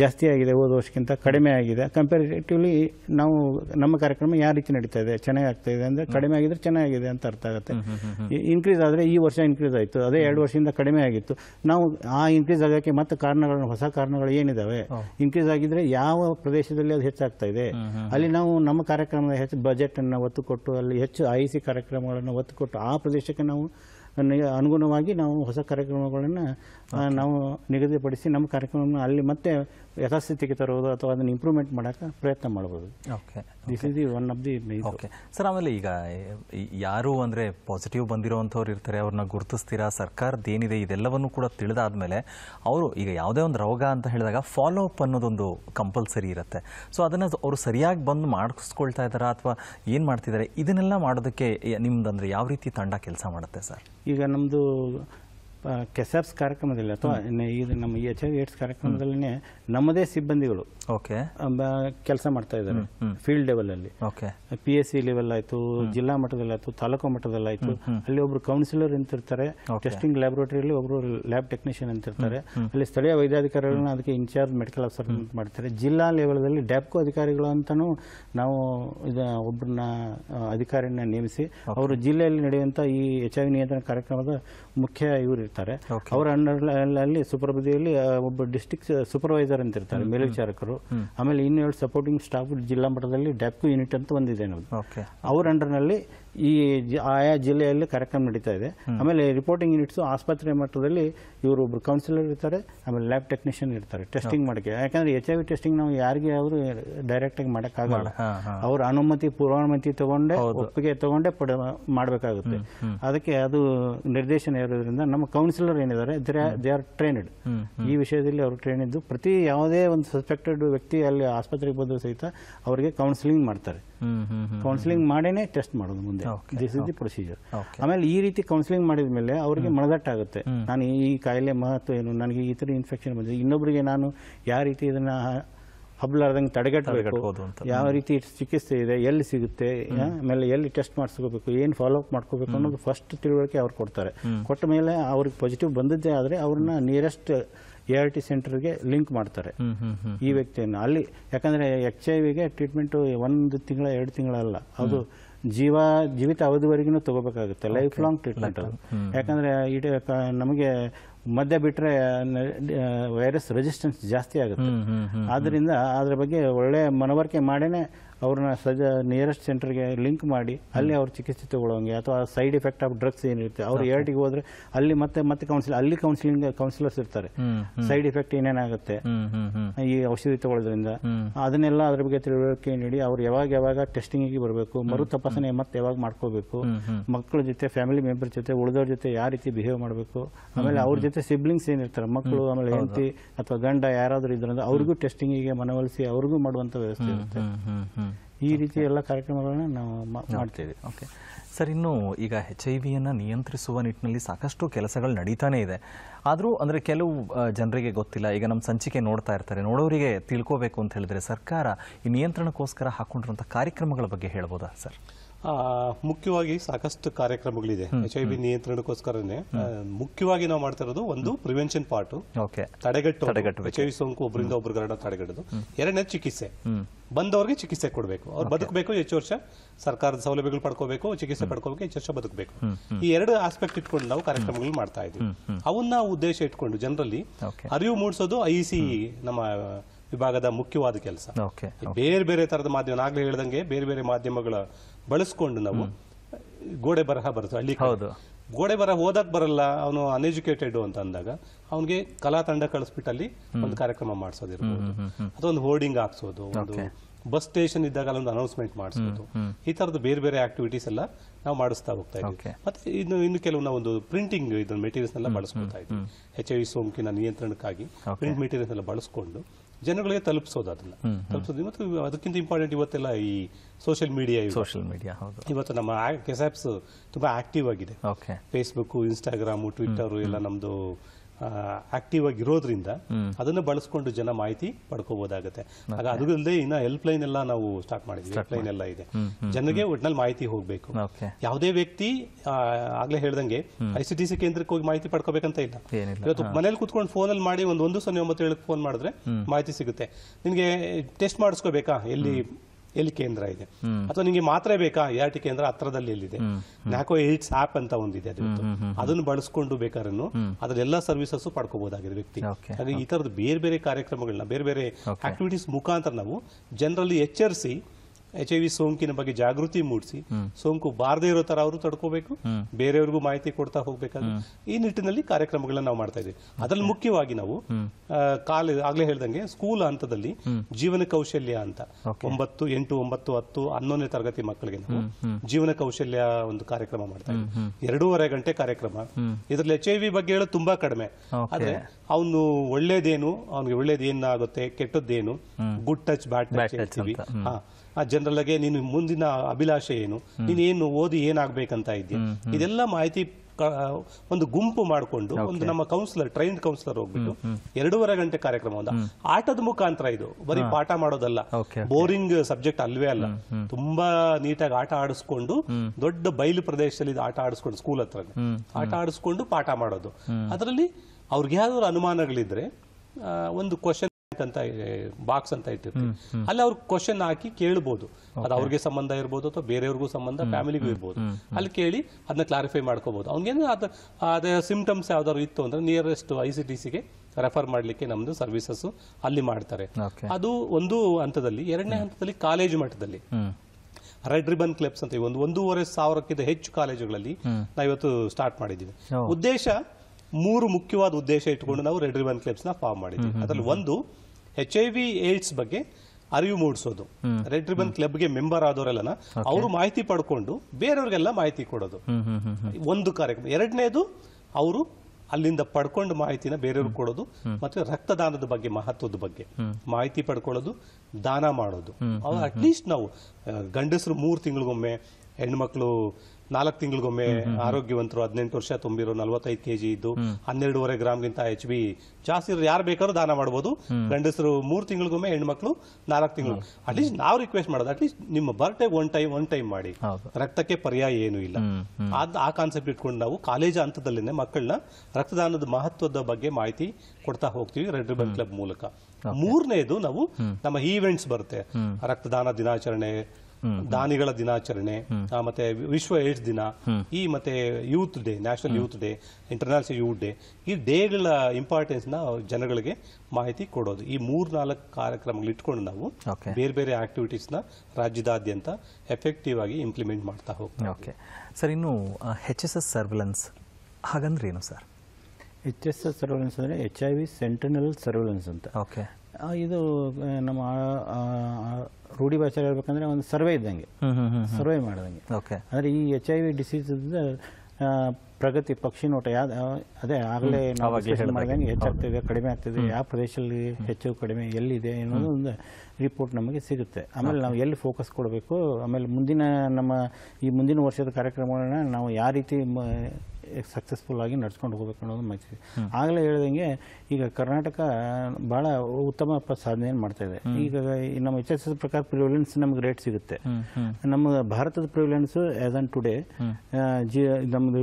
ಜಾಸ್ತಿ ಆಗಿದೆ ಹೋದ ವರ್ಷಕ್ಕಿಂತ ಕಡಿಮೆ ಆಗಿದೆ. ಕಂಪ್ಯಾರಿಟಿವ್ಲಿ ನಾವು ನಮ್ಮ ಕಾರ್ಯಕ್ರಮ ಯಾವ ರೀತಿ ನಡೀತಾ ಇದೆ? ಚೆನ್ನಾಗಿ ಆಗ್ತಾ ಇದೆ ಅಂದರೆ ಕಡಿಮೆ ಆಗಿದ್ರೆ ಚೆನ್ನಾಗಿದೆ ಅಂತ ಅರ್ಥ ಆಗುತ್ತೆ. ಇನ್ಕ್ರೀಸ್ ಆದರೆ ಈ ವರ್ಷ ಇನ್ಕ್ರೀಸ್ ಆಯಿತು. ಅದೇ ಎರಡು ವರ್ಷದಿಂದ ಕಡಿಮೆ ಆಗಿತ್ತು. ನಾವು ಆ ಇನ್ಕ್ರೀಸ್ ಆಗೋಕ್ಕೆ ಮತ್ತೆ ಕಾರಣಗಳು ಹೊಸ ಕಾರಣಗಳು ಏನಿದಾವೆ? ಇನ್ಕ್ರೀಸ್ ಆಗಿದ್ರೆ ಯಾವ ಪ್ರದೇಶದಲ್ಲಿ ಅದು ಹೆಚ್ಚಾಗ್ತಾ ಇದೆ? ಅಲ್ಲಿ ನಾವು ನಮ್ಮ ಕಾರ್ಯಕ್ರಮದ ಹೆಚ್ಚು ಬಜೆಟ್ ಅನ್ನು ಒತ್ತು ಕೊಟ್ಟು ಅಲ್ಲಿ ಹೆಚ್ಚು ಐ ಸಿ ಕಾರ್ಯಕ್ರಮಗಳನ್ನು ಒತ್ತು ಕೊಟ್ಟು ಆ ಪ್ರದೇಶಕ್ಕೆ ನಾವು ಅನುಗುಣವಾಗಿ ನಾವು ಹೊಸ ಕಾರ್ಯಕ್ರಮಗಳನ್ನು ನಾವು ನಿಗದಿಪಡಿಸಿ ನಮ್ಮ ಕಾರ್ಯಕ್ರಮವನ್ನು ಅಲ್ಲಿ ಮತ್ತೆ ಯಥಾಸ್ಥಿತಿಗೆ ತರುವುದು ಅಥವಾ ಅದನ್ನು ಇಂಪ್ರೂವ್ಮೆಂಟ್ ಮಾಡೋಕ್ಕೆ ಪ್ರಯತ್ನ ಮಾಡ್ಬೋದು.
Okay
this is the one of the
okay sir ಆಮೇಲೆ ಈಗ ಯಾರು ಅಂದರೆ ಪಾಸಿಟಿವ್ ಬಂದಿರೋವಂಥವ್ರು ಇರ್ತಾರೆ ಅವ್ರನ್ನ ಗುರುತಿಸ್ತೀರಾ ಸರ್ಕಾರದ ಏನಿದೆ ಇದೆಲ್ಲವನ್ನು ಕೂಡ ತಿಳಿದಾದ್ಮೇಲೆ ಅವರು ಈಗ ಯಾವುದೇ ಒಂದು ರೋಗ ಅಂತ ಹೇಳಿದಾಗ ಫಾಲೋ ಅಪ್ ಅನ್ನೋದೊಂದು ಕಂಪಲ್ಸರಿ ಇರುತ್ತೆ. ಸೊ ಅದನ್ನು ಅವರು ಸರಿಯಾಗಿ ಬಂದು ಮಾಡಿಸ್ಕೊಳ್ತಾ ಇದ್ದಾರಾ ಅಥವಾ ಏನು ಮಾಡ್ತಿದ್ದಾರೆ? ಇದನ್ನೆಲ್ಲ ಮಾಡೋದಕ್ಕೆ ನಿಮ್ದು ಅಂದರೆ ಯಾವ ರೀತಿ ತಂಡ ಕೆಲಸ ಮಾಡುತ್ತೆ ಸರ್
ಈಗ ನಮ್ಮದು ಕೆಸಾಪ್ಸ್ ಕಾರ್ಯಕ್ರಮದಲ್ಲಿ ಅಥವಾ ಇದು ನಮ್ಮ ಎಚ್ ಐ ಏಡ್ಸ್ ಕಾರ್ಯಕ್ರಮದಲ್ಲಿ ನಮ್ಮದೇ ಸಿಬ್ಬಂದಿಗಳು
ಓಕೆ.
ಕೆಲಸ ಮಾಡ್ತಾ ಇದ್ದಾರೆ. ಫೀಲ್ಡ್ ಲೆವೆಲಲ್ಲಿ. ಪಿ ಎಸ್ ಸಿ ಲೆವೆಲ್ ಆಯಿತು ಜಿಲ್ಲಾ ಮಟ್ಟದಲ್ಲಿ ಆಯಿತು ತಾಲೂಕು ಮಟ್ಟದಲ್ಲಿ ಆಯಿತು ಅಲ್ಲಿ ಒಬ್ರು ಕೌನ್ಸಿಲರ್ ಅಂತ ಇರ್ತಾರೆ ಟೆಸ್ಟಿಂಗ್ ಲ್ಯಾಬೊರೇಟರಿಯಲ್ಲಿ ಒಬ್ರು ಲ್ಯಾಬ್ ಟೆಕ್ನಿಷಿಯನ್ ಅಂತ ಇರ್ತಾರೆ ಅಲ್ಲಿ ಸ್ಥಳೀಯ ವೈದ್ಯಾಧಿಕಾರಿಗಳನ್ನ ಅದಕ್ಕೆ ಇನ್ಚಾರ್ಜ್ ಮೆಡಿಕಲ್ ಆಫೀಸರ್ ಅಂತ ಮಾಡ್ತಾರೆ. ಜಿಲ್ಲಾ ಲೆವೆಲ್ದಲ್ಲಿ ಡ್ಯಾಪ್ಕೋ ಅಧಿಕಾರಿಗಳು ಅಂತಾನು ನಾವು ಇದು ಒಬ್ಬರನ್ನ ಅಧಿಕಾರಿನ ನೇಮಿಸಿ ಅವರು ಜಿಲ್ಲೆಯಲ್ಲಿ ನಡೆಯುವಂಥ ಈ ಎಚ್ ಐ ವಿ ನಿಯಂತ್ರಣ ಕಾರ್ಯಕ್ರಮದ ಮುಖ್ಯ ಇವರು ಇರ್ತಾರೆ. ಅವರ ಅಂಡರ್ ಅಲ್ಲಿ ಸುಪ್ರಬದಿಯಲ್ಲಿ ಒಬ್ಬ ಡಿಸ್ಟಿಕ್ ಸೂಪರ್ವೈಸರ್ ಅಂತ ಇರ್ತಾರೆ ಮೇಲ್ವಿಚಾರಕರು. ಆಮೇಲೆ ಇನ್ನೇಳು ಸಪೋರ್ಟಿಂಗ್ ಸ್ಟಾಫ್ ಜಿಲ್ಲಾ ಮಟ್ಟದಲ್ಲಿ ಡ್ಯಾಪ್ಕೋ ಯೂನಿಟ್ ಅಂತ ಒಂದಿದೆ
ಓಕೆ
ಅವ್ರ ಅಂಡರ್ನಲ್ಲಿ ಈ ಜಿ- ಆಯಾ ಜಿಲ್ಲೆಯಲ್ಲಿ ಕಾರ್ಯಕ್ರಮ ನಡೀತಾ ಇದೆ. ಆಮೇಲೆ ರಿಪೋರ್ಟಿಂಗ್ ಯೂನಿಟ್ಸ್ ಆಸ್ಪತ್ರೆ ಮಟ್ಟದಲ್ಲಿ ಇವರು ಒಬ್ರು ಕೌನ್ಸಿಲರ್ ಇರ್ತಾರೆ ಆಮೇಲೆ ಲ್ಯಾಬ್ ಟೆಕ್ನಿಷಿಯನ್ ಇರ್ತಾರೆ ಟೆಸ್ಟಿಂಗ್ ಮಾಡೋಕ್ಕೆ ಯಾಕಂದ್ರೆ ಎಚ್ ಐ ವಿ ಟೆಸ್ಟಿಂಗ್ ನಾವು ಯಾರಿಗೆ ಅವರು ಡೈರೆಕ್ಟ್ ಆಗಿ ಮಾಡೋಕ್ಕಾಗಲ್ಲ. ಅವ್ರ ಅನುಮತಿ ಪೂರ್ವಾನುಮತಿ ತಗೊಂಡೆ ಒಪ್ಪಿಗೆ ತಗೊಂಡೆ ಪಡೆ ಮಾಡಬೇಕಾಗುತ್ತೆ. ಅದಕ್ಕೆ ಅದು ನಿರ್ದೇಶನ ಇರೋದ್ರಿಂದ ನಮ್ಮ ಕೌನ್ಸಿಲರ್ ಏನಿದ್ದಾರೆ ದೇ ಆರ್ ಟ್ರೈನ್ಡ್ ಈ ವಿಷಯದಲ್ಲಿ ಅವರು ಟ್ರೈನ್ ಇದ್ದು ಪ್ರತಿ ಯಾವುದೇ ಒಂದು ಸಸ್ಪೆಕ್ಟೆಡ್ ವ್ಯಕ್ತಿ ಅಲ್ಲಿ ಆಸ್ಪತ್ರೆಗೆ ಬಂದರೂ ಸಹಿತ ಅವರಿಗೆ ಕೌನ್ಸಿಲಿಂಗ್ ಮಾಡ್ತಾರೆ. ಕೌನ್ಸಿಲಿಂಗ್ ಮಾಡೇನೆ ಟೆಸ್ಟ್ ಮಾಡೋದು ಮುಂದೆ. ದಿಸ್ ಇಸ್ ದಿ ಪ್ರೊಸೀಜರ್ ಆಮೇಲೆ ಈ ರೀತಿ ಕೌನ್ಸಿಲಿಂಗ್ ಮಾಡಿದ ಮೇಲೆ ಅವರಿಗೆ ಮನದಟ್ಟಾಗುತ್ತೆ ನಾನು ಈ ಕಾಯಿಲೆ ಮಹತ್ವ ಏನು ನನಗೆ ಈ ಥರ ಇನ್ಫೆಕ್ಷನ್ ಬಂದಿದೆ. ಇನ್ನೊಬ್ಬರಿಗೆ ನಾನು ಯಾವ ರೀತಿ ಇದನ್ನ ಹಬ್ಲಾರ್ದಂಗೆ ತಡೆಗಟ್ಟಬೇಕು ಯಾವ ರೀತಿ ಚಿಕಿತ್ಸೆ ಇದೆ ಎಲ್ಲಿ ಸಿಗುತ್ತೆ ಆಮೇಲೆ ಎಲ್ಲಿ ಟೆಸ್ಟ್ ಮಾಡಿಸ್ಕೋಬೇಕು ಏನು ಫಾಲೋ ಅಪ್ ಮಾಡ್ಕೋಬೇಕು ಅನ್ನೋದು ಫಸ್ಟ್ ತಿಳುವಳಿಕೆ ಅವ್ರು ಕೊಡ್ತಾರೆ. ಕೊಟ್ಟ ಮೇಲೆ ಅವ್ರಿಗೆ ಪಾಸಿಟಿವ್ ಬಂದಿದ್ದೇ ಆದರೆ ಅವ್ರನ್ನ ನಿಯರೆಸ್ಟ್ ಎ ಆರ್ ಟಿ ಸೆಂಟರ್ಗೆ ಲಿಂಕ್ ಮಾಡ್ತಾರೆ. ಈ ವ್ಯಕ್ತಿಯನ್ನು. ಅಲ್ಲಿ ಯಾಕಂದರೆ ಎಚ್ ಐ ವಿಗೆ ಟ್ರೀಟ್ಮೆಂಟು ಒಂದು ತಿಂಗಳ ಎರಡು ತಿಂಗಳಲ್ಲ. ಅದು ಜೀವ ಜೀವಿತ ಅವಧಿವರೆಗೂ ತಗೋಬೇಕಾಗುತ್ತೆ. ಲೈಫ್ ಲಾಂಗ್ ಟ್ರೀಟ್ಮೆಂಟ್ ಅದು. ಯಾಕಂದ್ರೆ ಇಡೀ ನಮಗೆ ಮಧ್ಯ ಬಿಟ್ಟರೆ ವೈರಸ್ ರೆಸಿಸ್ಟೆನ್ಸ್ ಜಾಸ್ತಿ ಆಗುತ್ತೆ. ಆದ್ದರಿಂದ ಅದ್ರ ಬಗ್ಗೆ ಒಳ್ಳೆಯ ಮನವರಿಕೆ ಮಾಡೇನೆ ಅವ್ರನ್ನ ಸಜ ನಿಯರೆಸ್ಟ್ ಸೆಂಟರ್ಗೆ ಲಿಂಕ್ ಮಾಡಿ ಅಲ್ಲಿ ಅವ್ರ ಚಿಕಿತ್ಸೆ ತಗೊಳ್ಳೋಂಗೆ ಅಥವಾ ಸೈಡ್ ಎಫೆಕ್ಟ್ ಆಫ್ ಡ್ರಗ್ಸ್ ಏನಿರುತ್ತೆ ಅವ್ರು ಎರಡಿಗೆ ಹೋದ್ರೆ ಅಲ್ಲಿ ಮತ್ತೆ ಮತ್ತೆ ಕೌನ್ಸಿಲ್ ಅಲ್ಲಿ ಕೌನ್ಸಿಲಿಂಗ್ ಕೌನ್ಸಿಲರ್ಸ್ ಇರ್ತಾರೆ. ಸೈಡ್ ಎಫೆಕ್ಟ್ ಏನೇನಾಗುತ್ತೆ ಈ ಔಷಧಿ ತಗೊಳ್ಳೋದ್ರಿಂದ. ಅದನ್ನೆಲ್ಲ ಅದ್ರ ಬಗ್ಗೆ ತಿಳುವಳಿಕೆ ನೀಡಿ ಅವ್ರು ಯಾವಾಗ ಯಾವಾಗ ಟೆಸ್ಟಿಂಗಿಗೆ ಬರಬೇಕು ಮರು ತಪಾಸಣೆ ಮತ್ತೆ ಯಾವಾಗ ಮಾಡ್ಕೋಬೇಕು ಮಕ್ಕಳ ಜೊತೆ ಫ್ಯಾಮಿಲಿ ಮೆಂಬರ್ ಜೊತೆ ಉಳಿದವ್ರ ಜೊತೆ ಯಾವ ರೀತಿ ಬಿಹೇವ್ ಮಾಡಬೇಕು ಆಮೇಲೆ ಅವ್ರ ಜೊತೆ ಸಿಬ್ಲಿಂಗ್ಸ್ ಏನಿರ್ತಾರೆ ಮಕ್ಕಳು ಆಮೇಲೆ ಹೆಂಡತಿ ಅಥವಾ ಗಂಡ ಯಾರಾದರೂ ಇದ್ರಿಂದ ಅವ್ರಿಗೂ ಟೆಸ್ಟಿಂಗಿಗೆ ಮನವೊಲಿಸಿ ಅವ್ರಿಗೂ ಮಾಡುವಂಥ ವ್ಯವಸ್ಥೆ ಇರುತ್ತೆ. ಈ ರೀತಿ ಎಲ್ಲ ಕಾರ್ಯಕ್ರಮಗಳನ್ನ ನಾವು ಮಾಡ್ತೇವೆ.
ಓಕೆ ಸರ್ ಇನ್ನು ಈಗ ಎಚ್ ಐ ವಿಯನ್ನು ನಿಯಂತ್ರಿಸುವ ನಿಟ್ಟಿನಲ್ಲಿ ಸಾಕಷ್ಟು ಕೆಲಸಗಳು ನಡೀತಾನೆ ಇದೆ. ಆದರೂ ಅಂದರೆ ಕೆಲವು ಜನರಿಗೆ ಗೊತ್ತಿಲ್ಲ. ಈಗ ನಮ್ಮ ಸಂಚಿಕೆ ನೋಡ್ತಾ ಇರ್ತಾರೆ. ನೋಡೋರಿಗೆ ತಿಳ್ಕೋಬೇಕು ಅಂತ ಹೇಳಿದ್ರೆ ಸರ್ಕಾರ ಈ ನಿಯಂತ್ರಣಕ್ಕೋಸ್ಕರ ಹಾಕ್ಕೊಂಡಿರುವಂಥ ಕಾರ್ಯಕ್ರಮಗಳ ಬಗ್ಗೆ ಹೇಳ್ಬೋದಾ ಸರ್
ಮುಖ್ಯವಾಗಿ ಸಾಕಷ್ಟು ಕಾರ್ಯಕ್ರಮಗಳಿದೆ. ಎಚ್ ಐ ಬಿ ನಿಯಂತ್ರಣಕ್ಕೋಸ್ಕರನೇ ಮುಖ್ಯವಾಗಿ ನಾವು ಮಾಡ್ತಾ ಇರೋದು ಒಂದು ಪ್ರಿವೆನ್ಷನ್ ಪಾರ್ಟ್. ತಡೆಗಟ್ಟು. ಎಚ್ ಐ ವಿ ಸೋಂಕು ಒಬ್ಬರಿಂದ ಒಬ್ಬರು ಹರಡೋ ತಡೆಗಟ್ಟೋದು ಎರಡನೇ ಚಿಕಿತ್ಸೆ. ಬಂದವರಿಗೆ ಚಿಕಿತ್ಸೆ ಕೊಡಬೇಕು. ಅವ್ರು ಬದುಕಬೇಕು ಹೆಚ್ಚು ವರ್ಷ. ಸರ್ಕಾರದ ಸೌಲಭ್ಯಗಳು ಪಡ್ಕೋಬೇಕು ಚಿಕಿತ್ಸೆ ಪಡ್ಕೋಬೇಕು ಹೆಚ್ಚು ವರ್ಷ ಬದುಕಬೇಕು. ಈ ಎರಡು ಆಸ್ಪೆಕ್ಟ್ ಇಟ್ಕೊಂಡು ನಾವು ಕಾರ್ಯಕ್ರಮಗಳು ಮಾಡ್ತಾ ಇದ್ವಿ ಅವನ್ನ ಉದ್ದೇಶ ಇಟ್ಕೊಂಡು ಜನರಲ್ಲಿ. ಅರಿವು ಮೂಡಿಸೋದು ಐ ಸಿ ನಮ್ಮ ವಿಭಾಗದ ಮುಖ್ಯವಾದ ಕೆಲಸ. ಬೇರೆ ಬೇರೆ ತರದ ಮಾಧ್ಯಮ ಆಗ್ಲೇ ಹೇಳ್ದಂಗೆ ಬೇರೆ ಬೇರೆ ಮಾಧ್ಯಮಗಳ ಬಳಸ್ಕೊಂಡು ನಾವು ಗೋಡೆ ಬರಹ ಬರುತ್ತೆ ಹಳ್ಳಿ
ಹೌದು.
ಗೋಡೆ ಬರಹ ಓದಕ್ ಬರಲ್ಲ ಅವನು ಅನ್ಎಜುಕೇಟೆಡ್ ಅಂತ ಅಂದಾಗ ಅವನಿಗೆ ಕಲಾ ತಂಡ ಕಳಿಸ್ಬಿಟ್ಟು ಅಲ್ಲಿ ಒಂದು ಕಾರ್ಯಕ್ರಮ ಮಾಡಿಸೋದಿರ್ಬೋದು. ಅಥವಾ ಒಂದು ಹೋರ್ಡಿಂಗ್ ಹಾಕ್ಸೋದು ಒಂದು ಬಸ್ ಸ್ಟೇಷನ್ ಇದ್ದಾಗ ಅಲ್ಲೊಂದು ಅನೌನ್ಸ್ಮೆಂಟ್ ಮಾಡಿಸ್ಬೋದು ಈ ತರದ ಬೇರೆ ಬೇರೆ ಆಕ್ಟಿವಿಟೀಸ್ ಎಲ್ಲ ನಾವು ಮಾಡಿಸ್ತಾ ಹೋಗ್ತಾ
ಇದ್ವಿ
ಇದ್ದೀವಿ ಮತ್ತೆ ಇನ್ನು ಇನ್ನು ಕೆಲವು ನಾವು ಒಂದು ಪ್ರಿಂಟಿಂಗ್ ಇದನ್ನ ಮೆಟೀರಿಯಲ್ಸ್ ಎಲ್ಲ ಬಳಸ್ಕೊತಾ ಇದ್ವಿ ಎಚ್ ಐ ವಿ ಸೋಂಕಿನ ನಿಯಂತ್ರಣಕ್ಕಾಗಿ ಪ್ರಿಂಟ್ ಮೆಟೀರಿಯಲ್ಸ್ ಎಲ್ಲ ಬಳಸ್ಕೊಂಡು ಜನಗಳಿಗೆ ತಲುಪಿಸೋದು ಅದನ್ನ. ತಲುಪಿಸೋದು. ಮತ್ತು ಅದಕ್ಕಿಂತ ಇಂಪಾರ್ಟೆಂಟ್ ಇವತ್ತೆಲ್ಲ ಈ ಸೋಷಿಯಲ್ ಮೀಡಿಯಾ
ಸೋಷಿಯಲ್ ಮೀಡಿಯಾ
ಇವತ್ತು ನಮ್ಮ ಕೆಸಾಪ್ಸ್ ತುಂಬಾ ಆಕ್ಟಿವ್ ಆಗಿದೆ. ಫೇಸ್ಬುಕ್ ಇನ್ಸ್ಟಾಗ್ರಾಮು ಟ್ವಿಟರ್ ಎಲ್ಲ ನಮ್ದು ಆಕ್ಟಿವ್ ಆಗಿ ಇರೋದ್ರಿಂದ ಅದನ್ನ ಬಳಸ್ಕೊಂಡು ಜನ ಮಾಹಿತಿ ಪಡ್ಕೋಬಹುದಾಗುತ್ತೆ ಆಗ ಅದು ಇನ್ನ ಹೆಲ್ಪ್ ಲೈನ್ ಎಲ್ಲ ನಾವು ಸ್ಟಾರ್ಟ್ ಮಾಡಿದ್ವಿ. ಹೆಲ್ಪ್ ಲೈನ್ ಎಲ್ಲ ಇದೆ. ಜನರಿಗೆ ಒಟ್ಟಿನಲ್ಲಿ ಮಾಹಿತಿ ಹೋಗ್ಬೇಕು. ಯಾವುದೇ ವ್ಯಕ್ತಿ ಆಗ್ಲೇ ಹೇಳ್ದಂಗೆ ಐ ಸಿ ಟಿ ಸಿ ಕೇಂದ್ರಕ್ಕೆ ಹೋಗಿ ಮಾಹಿತಿ ಪಡ್ಕೋಬೇಕಂತ ಇಲ್ಲ. ಇವತ್ತು ಮನೇಲಿ ಕುತ್ಕೊಂಡು ಫೋನಲ್ಲಿ ಮಾಡಿ ಒಂದು ಒಂದು ಸೊನ್ನೆ ಒಂಬತ್ತು ಏಳಕ್ಕೆ ಫೋನ್ ಮಾಡಿದ್ರೆ ಮಾಹಿತಿ ಸಿಗುತ್ತೆ. ನಿಮಗೆ ಟೆಸ್ಟ್ ಮಾಡಿಸ್ಕೋಬೇಕಾ? ಎಲ್ಲಿ ಎಲ್ಲಿ ಕೇಂದ್ರ ಇದೆ? ಅಥವಾ ನಿಮಗೆ ಮಾತ್ರೆ ಬೇಕಾ? ಎ ಆರ್ ಟಿ ಕೇಂದ್ರ ಹತ್ರದಲ್ಲಿ ಎಲ್ಲಿದೆ? ನ್ಯಾಕೋ ಏಟ್ಸ್ ಆಪ್ ಅಂತ ಒಂದಿದೆ ಅದು ಅದನ್ನ ಬಳಸ್ಕೊಂಡು ಬೇಕಾದ್ರೂ ಅದ್ರೆಲ್ಲ ಸರ್ವಿಸಸ್ ಪಡ್ಕೋಬಹುದಾಗಿದೆ ವ್ಯಕ್ತಿ.
ಹಾಗಾಗಿ
ಹಾಗೆ ಈ ತರದ ಬೇರೆ ಬೇರೆ ಕಾರ್ಯಕ್ರಮಗಳನ್ನ ಬೇರೆ ಬೇರೆ ಆಕ್ಟಿವಿಟೀಸ್ ಮುಖಾಂತರ ನಾವು ಜನರಲ್ಲಿ ಎಚ್ಚರಿಸಿ ಎಚ್ ಐ ವಿ ಸೋಂಕಿನ ಬಗ್ಗೆ ಜಾಗೃತಿ ಮೂಡಿಸಿ ಸೋಂಕು ಬಾರದೇ ಇರೋ ತರ ಅವರು ತಡ್ಕೋಬೇಕು ಬೇರೆಯವ್ರಿಗೂ ಮಾಹಿತಿ ಕೊಡ್ತಾ ಹೋಗ್ಬೇಕಾದ್ರೆ ಈ ನಿಟ್ಟಿನಲ್ಲಿ ಕಾರ್ಯಕ್ರಮಗಳನ್ನ ನಾವು ಮಾಡ್ತಾ ಇದ್ದೀವಿ. ಅದ್ರಲ್ಲಿ ಮುಖ್ಯವಾಗಿ ನಾವು ಕಾಲೇಜ್ ಆಗ್ಲೇ ಹೇಳ್ದಂಗೆ ಸ್ಕೂಲ್ ಹಂತದಲ್ಲಿ ಜೀವನ ಕೌಶಲ್ಯ ಅಂತ ಒಂಬತ್ತು ಎಂಟು ಒಂಬತ್ತು ಹತ್ತು ಹನ್ನೊಂದನೇ ತರಗತಿ ಮಕ್ಕಳಿಗೆ ನಾವು ಜೀವನ ಕೌಶಲ್ಯ ಒಂದು ಕಾರ್ಯಕ್ರಮ ಮಾಡ್ತಾ ಇದ್ದೀವಿ. ಎರಡೂವರೆ ಗಂಟೆ ಕಾರ್ಯಕ್ರಮ. ಇದ್ರಲ್ಲಿ ಎಚ್ ಐ ವಿ ಬಗ್ಗೆ ಹೇಳೋದು ತುಂಬಾ ಕಡಿಮೆ. ಆದ್ರೆ ಅವನು ಒಳ್ಳೇದೇನು ಅವನಿಗೆ ಒಳ್ಳೇದೇನಾಗುತ್ತೆ ಕೆಟ್ಟದ್ದೇನು ಗುಡ್ ಟಚ್ ಬ್ಯಾಡ್ ಟಚ್ ಹೇಳ್ತೀವಿ. ಹಾ. ಆ ಜನರಲ್ ಆಗಿ ನೀನು ಮುಂದಿನ ಅಭಿಲಾಷೆ ಏನು? ನೀನು ಏನು ಓದಿ ಏನಾಗಬೇಕಂತ ಇದೆಯಾ ಇದೆಲ್ಲ ಮಾಹಿತಿ ಒಂದು ಗುಂಪು ಮಾಡಿಕೊಂಡು ಒಂದು ನಮ್ಮ ಕೌನ್ಸಿಲರ್ ಟ್ರೈನ್ ಕೌನ್ಸಿಲರ್ ಹೋಗ್ಬಿಟ್ಟು ಎರಡೂವರೆ ಗಂಟೆ ಕಾರ್ಯಕ್ರಮ ಒಂದು. ಆಟದ ಮುಖಾಂತರ ಇದು. ಬರೀ ಪಾಠ ಮಾಡೋದಲ್ಲ. ಬೋರಿಂಗ್ ಸಬ್ಜೆಕ್ಟ್ ಅಲ್ವೇ ಅಲ್ಲ. ತುಂಬಾ ನೀಟಾಗಿ ಆಟ ಆಡಿಸ್ಕೊಂಡು ದೊಡ್ಡ ಬಯಲು ಪ್ರದೇಶದಲ್ಲಿ ಆಟ ಆಡಿಸ್ಕೊಂಡು ಸ್ಕೂಲ್ ಹತ್ರ ಆಟ ಆಡಿಸ್ಕೊಂಡು ಪಾಠ ಮಾಡೋದು. ಅದರಲ್ಲಿ ಅವ್ರಿಗೆ ಯಾವ್ದಾದ್ರು ಅನುಮಾನಗಳಿದ್ರೆ ಒಂದು ಕ್ವಶನ್ ಅಂತ ಬಾಕ್ಸ್ ಅಂತ ಇಟ್ಟಿರ್ತೀವಿ. ಅಲ್ಲಿ ಅವ್ರು ಕ್ವಶನ್ ಹಾಕಿ ಕೇಳ್ಬೋದು. ಅದು ಅವ್ರಿಗೆ ಸಂಬಂಧ ಇರ್ಬೋದು ಅಥವಾ ಬೇರೆಯವ್ರಿಗೂ ಸಂಬಂಧ ಫ್ಯಾಮಿಲಿಗೂ ಇರ್ಬೋದು. ಅಲ್ಲಿ ಕೇಳಿ ಅದನ್ನ ಕ್ಲಾರಿಫೈ ಮಾಡ್ಕೋಬಹುದು ಅವ್ನಿಗೇನು ಅದ ಅದೇ ಸಿಂಪ್ಟಮ್ಸ್ ಯಾವ್ದಾದ್ರು ಇತ್ತು ಅಂದ್ರೆ ನಿಯರೆಸ್ಟ್ ಐ ಸಿ ಟಿ ಸಿಗೆ ರೆಫರ್ ಮಾಡ್ಲಿಕ್ಕೆ ನಮ್ದು ಸರ್ವಿಸಸ್ ಅಲ್ಲಿ ಮಾಡ್ತಾರೆ. ಅದು ಒಂದು ಹಂತದಲ್ಲಿ. ಎರಡನೇ ಹಂತದಲ್ಲಿ ಕಾಲೇಜು ಮಟ್ಟದಲ್ಲಿ. ರೆಡ್ ರಿಬನ್ ಕ್ಲಬ್ಸ್ ಅಂತ ಒಂದು ಒಂದೂವರೆ ಸಾವಿರಕ್ಕಿಂತ ಹೆಚ್ಚು ಕಾಲೇಜುಗಳಲ್ಲಿ ನಾವು ಇವತ್ತು ಸ್ಟಾರ್ಟ್ ಮಾಡಿದ್ದೀವಿ. ಉದ್ದೇಶ ಮೂರು ಮುಖ್ಯವಾದ ಉದ್ದೇಶ ಇಟ್ಕೊಂಡು ನಾವು ರೆಡ್ ರಿಬನ್ ಕ್ಲಬ್ಸ್ನ ಫಾರ್ಮ್ ಮಾಡಿದ್ವಿ ಅದರಲ್ಲಿ ಒಂದು ಎಚ್ ಐ ವಿ ಏಡ್ಸ್ ಬಗ್ಗೆ ಅರಿವು ಮೂಡಿಸೋದು. ರೆಡ್ ರಿಬನ್ ಕ್ಲಬ್ಗೆ ಮೆಂಬರ್ ಆದವರೆಲ್ಲನ ಅವರು ಮಾಹಿತಿ ಪಡ್ಕೊಂಡು ಬೇರೆಯವ್ರಿಗೆಲ್ಲ ಮಾಹಿತಿ ಕೊಡೋದು. ಒಂದು ಕಾರ್ಯಕ್ರಮ. ಎರಡನೇದು ಅವರು ಅಲ್ಲಿಂದ ಪಡ್ಕೊಂಡು ಮಾಹಿತಿನ ಬೇರೆಯವ್ರಿಗೆ ಕೊಡೋದು ಮತ್ತೆ ರಕ್ತದಾನದ ಬಗ್ಗೆ ಮಹತ್ವದ ಬಗ್ಗೆ ಮಾಹಿತಿ ಪಡ್ಕೊಳ್ಳೋದು ದಾನ ಮಾಡೋದು. ಅಟ್ಲೀಸ್ಟ್ ನಾವು ಗಂಡಸರು ಮೂರು ತಿಂಗಳಿಗೊಮ್ಮೆ ಹೆಣ್ಮಕ್ಳು ನಾಲ್ಕು ತಿಂಗಳಿಗೊಮ್ಮೆ ಆರೋಗ್ಯವಂತರು ಹದಿನೆಂಟು ವರ್ಷ ತುಂಬಿರೋ ನಲವತ್ತೈದು ಕೆಜಿ ಇದ್ದು ಹನ್ನೆರಡೂವರೆ ಗ್ರಾಮ್ಗಿಂತ ಎಚ್ ಬಿ ಜಾಸ್ತಿ ಯಾರು ಬೇಕಾದ್ರೂ ದಾನ ಮಾಡ್ಬೋದು. ಗಂಡಸರು ಮೂರು ತಿಂಗಳಿಗೊಮ್ಮೆ ಹೆಣ್ಮಕ್ಳು ನಾಲ್ಕು ತಿಂಗಳು. ಅಟ್ಲೀಸ್ಟ್ ನಾವು ರಿಕ್ವೆಸ್ಟ್ ಮಾಡೋದು. ಅಟ್ಲೀಸ್ಟ್ ನಿಮ್ಮ birthday one time one time ಮಾಡಿ. ರಕ್ತಕ್ಕೆ ಪರ್ಯಾಯ ಏನು ಇಲ್ಲ. ಅದ್ ಆ ಕಾನ್ಸೆಪ್ಟ್ ಇಟ್ಕೊಂಡು ನಾವು ಕಾಲೇಜು ಹಂತದಲ್ಲಿನೇ ಮಕ್ಕಳನ್ನ ರಕ್ತದಾನದ ಮಹತ್ವದ ಬಗ್ಗೆ ಮಾಹಿತಿ ಕೊಡ್ತಾ ಹೋಗ್ತೀವಿ ರೆಡ್ ರಿಬನ್ ಕ್ಲಬ್ ಮೂಲಕ. ಮೂರನೇದು ನಾವು ನಮ್ಮ ಈವೆಂಟ್ಸ್ ಬರುತ್ತೆ. ರಕ್ತದಾನ ದಿನಾಚರಣೆ ದಾನಿಗಳ ದಿನಾಚರಣೆ ಮತ್ತೆ ವಿಶ್ವ ಏಡ್ಸ್ ದಿನ ಈ ಮತ್ತೆ youth day national youth day international youth day ಈ ಡೇಗಳ ಇಂಪಾರ್ಟೆನ್ಸ್ನ ಜನಗಳಿಗೆ ಮಾಹಿತಿ ಕೊಡೋದು. ಈ ಮೂರ್ ನಾಲ್ಕು ಕಾರ್ಯಕ್ರಮಗಳು ಇಟ್ಕೊಂಡು ನಾವು. ಬೇರೆ ಬೇರೆ ಆಕ್ಟಿವಿಟೀಸ್ನ ರಾಜ್ಯದಾದ್ಯಂತ ಎಫೆಕ್ಟಿವ್ ಆಗಿ ಇಂಪ್ಲಿಮೆಂಟ್ ಮಾಡ್ತಾ ಹೋಗ್ತೀವಿ.
ಓಕೆ ಸರ್ ಇನ್ನು ಹೆಚ್ ಎಸ್ ಎಸ್ ಸರ್ವೆಲೆನ್ಸ್ ಹಾಗಂದ್ರೆ ಏನು sir
H S S surveillance ಅಂದರೆ H I V sentinel surveillance ಅಂತ.
ಓಕೆ
ಇದು ನಮ್ಮ ರೂಢಿ ಭಾಷೆ ಹೇಳ್ಬೇಕಂದ್ರೆ ಒಂದು ಸರ್ವೆ ಇದ್ದಂಗೆ. ಸರ್ವೆ ಮಾಡಿದಂಗೆ.
ಓಕೆ.
ಅಂದರೆ ಈ ಎಚ್ ಐ ವಿ ಡಿಸೀಸ್ ಪ್ರಗತಿ ಪಕ್ಷಿ ನೋಟ ಯಾವ್ದು ಅದೇ ಆಗಲೇ ನಾವು
ಹೇಳ್ದಾಗೆ.
ಹೆಚ್ಚಾಗ್ತಿದೆ ಕಡಿಮೆ ಆಗ್ತಿದೆ ಯಾವ ಪ್ರದೇಶದಲ್ಲಿ ಹೆಚ್ಚು ಕಡಿಮೆ ಎಲ್ಲಿದೆ ಅನ್ನೋದು ಒಂದು ರಿಪೋರ್ಟ್ ನಮಗೆ ಸಿಗುತ್ತೆ. ಆಮೇಲೆ ನಾವು ಎಲ್ಲಿ ಫೋಕಸ್ ಕೊಡಬೇಕು ಆಮೇಲೆ ಮುಂದಿನ ನಮ್ಮ ಈ ಮುಂದಿನ ವರ್ಷದ ಕಾರ್ಯಕ್ರಮಗಳನ್ನ ನಾವು ಯಾವ ರೀತಿ ಸಕ್ಸಸ್ಫುಲ್ ಆಗಿ ನಡ್ಸ್ಕೊಂಡು ಹೋಗ್ಬೇಕು ಅನ್ನೋದು ಮಾಹಿತಿ ಆಗಲೇ ಹೇಳ್ದಂಗೆ ಈಗ ಕರ್ನಾಟಕ ಬಹಳ ಉತ್ತಮ ಸಾಧನೆಯನ್ನು ಮಾಡ್ತಾ ಇದೆ. ಈಗ ನಮ್ಮ ಎಚ್ ಎಸ್ ಎಸ್ ಪ್ರಕಾರ ಪ್ರಿವಿಲೆನ್ಸ್ ನಮ್ಗೆ ರೇಟ್ ಸಿಗುತ್ತೆ. ನಮ್ಮ ಭಾರತದ prevalence as on today G ನಮ್ಮದು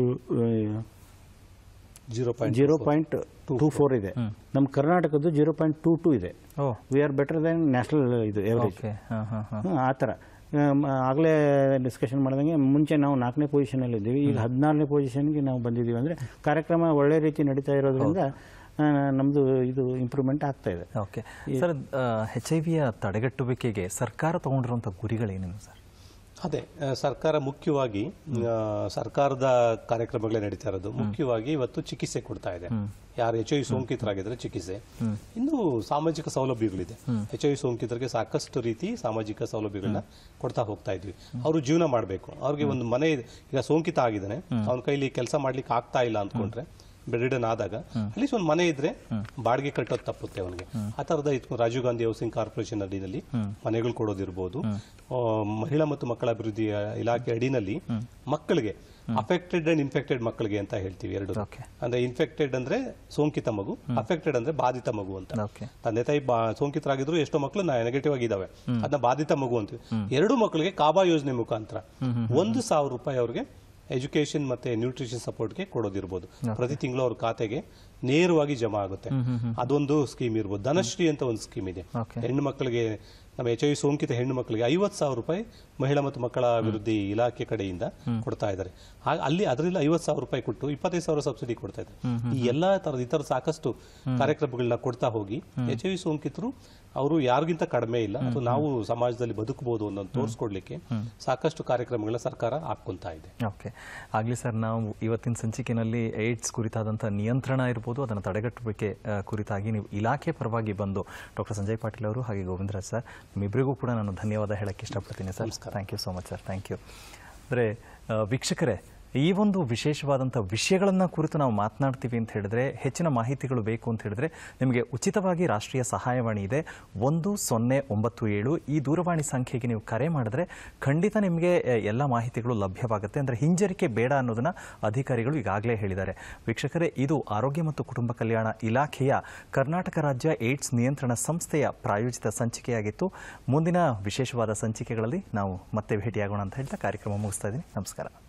zero point
zero point two four ಇದೆ. ನಮ್ಮ ಕರ್ನಾಟಕದ್ದು ಜೀರೋ ಪಾಯಿಂಟ್ ಟೂ ಟೂ ಇದೆ.
ಓ.
We are better than national ಇದು ಎವರೇಜ್ ಆ ಥರ ಆಗಲೇ ಡಿಸ್ಕಷನ್ ಮಾಡಿದಂಗೆ ಮುಂಚೆ ನಾವು ನಾಲ್ಕನೇ ಪೊಸಿಷನಲ್ಲಿ ಇದ್ದೀವಿ. ಈಗ ಹದಿನಾರನೇ ಪೊಸಿಷನ್ಗೆ ನಾವು ಬಂದಿದ್ದೀವಿ. ಅಂದರೆ ಕಾರ್ಯಕ್ರಮ ಒಳ್ಳೆ ರೀತಿ ನಡೀತಾ ಇರೋದ್ರಿಂದ ನಮ್ಮದು ಇದು ಇಂಪ್ರೂವ್ಮೆಂಟ್ ಆಗ್ತಾ ಇದೆ.
ಓಕೆ ಸರ್ ಹೆಚ್ ಐ ವಿಯ ತಡೆಗಟ್ಟುವಿಕೆಗೆ ಸರ್ಕಾರ ತೊಗೊಂಡಿರುವಂಥ ಗುರಿಗಳೇನೇನು ಸರ್
ಅದೇ ಸರ್ಕಾರ ಮುಖ್ಯವಾಗಿ ಸರ್ಕಾರದ ಕಾರ್ಯಕ್ರಮಗಳೇ ನಡೀತಾ ಇರೋದು. ಮುಖ್ಯವಾಗಿ ಇವತ್ತು ಚಿಕಿತ್ಸೆ ಕೊಡ್ತಾ ಇದೆ. ಯಾರು ಎಚ್ ಐ ಸೋಂಕಿತರಾಗಿದ್ರೆ ಚಿಕಿತ್ಸೆ. ಇನ್ನು ಸಾಮಾಜಿಕ ಸೌಲಭ್ಯಗಳಿದೆ. ಎಚ್ ಐ ಸೋಂಕಿತರಿಗೆ ಸಾಕಷ್ಟು ರೀತಿ ಸಾಮಾಜಿಕ ಸೌಲಭ್ಯಗಳನ್ನ ಕೊಡ್ತಾ ಹೋಗ್ತಾ ಇದ್ವಿ. ಅವರು ಜೀವನ ಮಾಡಬೇಕು. ಅವ್ರಿಗೆ ಒಂದು ಮನೆ. ಈಗ ಸೋಂಕಿತ ಆಗಿದ್ದಾನೆ. ಅವನ ಕೈಲಿ ಕೆಲಸ ಮಾಡ್ಲಿಕ್ಕೆ ಆಗ್ತಾ ಇಲ್ಲ ಅಂದ್ಕೊಂಡ್ರೆ ಬೆಡ್ರಿಡನ್ ಆದಾಗ ಅಟ್ಲೀಸ್ಟ್ ಒಂದು ಮನೆ ಇದ್ರೆ ಬಾಡಿಗೆ ಕಟ್ಟೋದು ತಪ್ಪುತ್ತೆ ಅವನಿಗೆ. ಆ ತರದ ರಾಜೀವ್ ಗಾಂಧಿ ಹೌಸಿಂಗ್ ಕಾರ್ಪೊರೇಷನ್ ಅಡಿನಲ್ಲಿ ಮನೆಗಳು ಕೊಡೋದಿರ್ಬೋದು. ಮಹಿಳಾ ಮತ್ತು ಮಕ್ಕಳ ಅಭಿವೃದ್ಧಿ ಇಲಾಖೆ ಅಡಿನಲ್ಲಿ ಮಕ್ಕಳಿಗೆ ಅಫೆಕ್ಟೆಡ್ ಅಂಡ್ ಇನ್ಫೆಕ್ಟೆಡ್ ಮಕ್ಕಳಿಗೆ ಅಂತ ಹೇಳ್ತೀವಿ ಎರಡು. ಅಂದ್ರೆ ಇನ್ಫೆಕ್ಟೆಡ್ ಅಂದ್ರೆ ಸೋಂಕಿತ ಮಗು ಅಫೆಕ್ಟೆಡ್ ಅಂದ್ರೆ ಬಾಧಿತ ಮಗು ಅಂತ. ತಂದೆ ತಾಯಿ ಸೋಂಕಿತರಾಗಿದ್ರು ಎಷ್ಟೋ ಮಕ್ಕಳು ನೆಗೆಟಿವ್ ಆಗಿದ್ದಾವೆ ಅದನ್ನ ಬಾಧಿತ ಮಗು ಅಂತೀವಿ. ಎರಡು ಮಕ್ಕಳಿಗೆ ಕಾಬಾ ಯೋಜನೆ ಮುಖಾಂತರ ಒಂದು ಸಾವಿರ ರೂಪಾಯಿ ಅವ್ರಿಗೆ ಎಜುಕೇಶನ್ ಮತ್ತೆ ನ್ಯೂಟ್ರಿಷನ್ ಸಪೋರ್ಟ್ಗೆ ಕೊಡೋದಿರ್ಬೋದು. ಪ್ರತಿ ತಿಂಗಳು ಅವ್ರ ಖಾತೆಗೆ ನೇರವಾಗಿ ಜಮಾ ಆಗುತ್ತೆ. ಅದೊಂದು ಸ್ಕೀಮ್ ಇರ್ಬೋದು. ಧನಶ್ರೀ ಅಂತ ಒಂದು ಸ್ಕೀಮ್ ಇದೆ. ಹೆಣ್ಣು ಮಕ್ಕಳಿಗೆ ನಮ್ಮ ಎಚ್ ಐ ಸೋಂಕಿತ ಹೆಣ್ಣು ಮಕ್ಕಳಿಗೆ ಐವತ್ತು ಸಾವಿರ ರೂಪಾಯಿ ಮಹಿಳಾ ಮತ್ತು ಮಕ್ಕಳ ಅಭಿವೃದ್ಧಿ ಇಲಾಖೆ ಕಡೆಯಿಂದ ಕೊಡ್ತಾ ಇದ್ದಾರೆ. ಹಾಗೆ ಅಲ್ಲಿ ಅದರಲ್ಲಿ ಐವತ್ತು ಸಾವಿರ ರೂಪಾಯಿ ಕೊಟ್ಟು ಇಪ್ಪತ್ತೈದು ಸಾವಿರ ಸಬ್ಸಿಡಿ ಕೊಡ್ತಾ ಇದ್ದಾರೆ. ಈ ಎಲ್ಲಾ ತರದ ಇತರ ಸಾಕಷ್ಟು ಕಾರ್ಯಕ್ರಮಗಳನ್ನ ಕೊಡ್ತಾ ಹೋಗಿ ಎಚ್ ಐ ಸೋಂಕಿತರು ಅವರು ಯಾರಿಗಿಂತ ಕಡಿಮೆ ಇಲ್ಲ ಅಥವಾ ನಾವು ಸಮಾಜದಲ್ಲಿ ಬದುಕಬಹುದು ಅನ್ನೋದು ತೋರಿಸ್ಕೊಡ್ಲಿಕ್ಕೆ ಸಾಕಷ್ಟು ಕಾರ್ಯಕ್ರಮಗಳನ್ನ ಸರ್ಕಾರ ಹಾಕೊಂತಾ ಇದೆ.
ಓಕೆ. ಆಗಲಿ ಸರ್ ನಾವು ಇವತ್ತಿನ ಸಂಚಿಕೆಯಲ್ಲಿ ಏಡ್ಸ್ ಕುರಿತಾದಂಥ ನಿಯಂತ್ರಣ ಇರ್ಬೋದು ಅದನ್ನು ತಡೆಗಟ್ಟುವಿಕೆ ಕುರಿತಾಗಿ ನೀವು ಇಲಾಖೆ ಪರವಾಗಿ ಬಂದು ಡಾಕ್ಟರ್ ಸಂಜಯ್ ಪಾಟೀಲ್ ಅವರು ಹಾಗೆ ಗೋವಿಂದರಾಜ್ ಸರ್ ನಿಮ್ಮಿಬ್ಬರಿಗೂ ಕೂಡ ನಾನು ಧನ್ಯವಾದ ಹೇಳಕ್ಕೆ ಇಷ್ಟಪಡ್ತೀನಿ sir. Thank you so much sir thank you ಅಂದರೆ ವೀಕ್ಷಕರೇ ಈ ಒಂದು ವಿಶೇಷವಾದಂಥ ವಿಷಯಗಳನ್ನು ಕುರಿತು ನಾವು ಮಾತನಾಡ್ತೀವಿ ಅಂತ ಹೇಳಿದ್ರೆ, ಹೆಚ್ಚಿನ ಮಾಹಿತಿಗಳು ಬೇಕು ಅಂತ ಹೇಳಿದ್ರೆ, ನಿಮಗೆ ಉಚಿತವಾಗಿ ರಾಷ್ಟ್ರೀಯ ಸಹಾಯವಾಣಿ ಇದೆ, ಒಂದು ಸೊನ್ನೆ ಒಂಬತ್ತು ಏಳು. ಈ ದೂರವಾಣಿ ಸಂಖ್ಯೆಗೆ ನೀವು ಕರೆ ಮಾಡಿದ್ರೆ ಖಂಡಿತ ನಿಮಗೆ ಎಲ್ಲ ಮಾಹಿತಿಗಳು ಲಭ್ಯವಾಗುತ್ತೆ. ಅಂದರೆ ಹಿಂಜರಿಕೆ ಬೇಡ ಅನ್ನೋದನ್ನು ಅಧಿಕಾರಿಗಳು ಈಗಾಗಲೇ ಹೇಳಿದ್ದಾರೆ. ವೀಕ್ಷಕರೇ, ಇದು ಆರೋಗ್ಯ ಮತ್ತು ಕುಟುಂಬ ಕಲ್ಯಾಣ ಇಲಾಖೆಯ ಕರ್ನಾಟಕ ರಾಜ್ಯ ಏಡ್ಸ್ ನಿಯಂತ್ರಣ ಸಂಸ್ಥೆಯ ಪ್ರಾಯೋಜಿತ ಸಂಚಿಕೆಯಾಗಿತ್ತು. ಮುಂದಿನ ವಿಶೇಷವಾದ ಸಂಚಿಕೆಗಳಲ್ಲಿ ನಾವು ಮತ್ತೆ ಭೇಟಿಯಾಗೋಣ ಅಂತ ಹೇಳ್ತಾ ಕಾರ್ಯಕ್ರಮ ಮುಗಿಸ್ತಾ ಇದ್ದೀನಿ. ನಮಸ್ಕಾರ.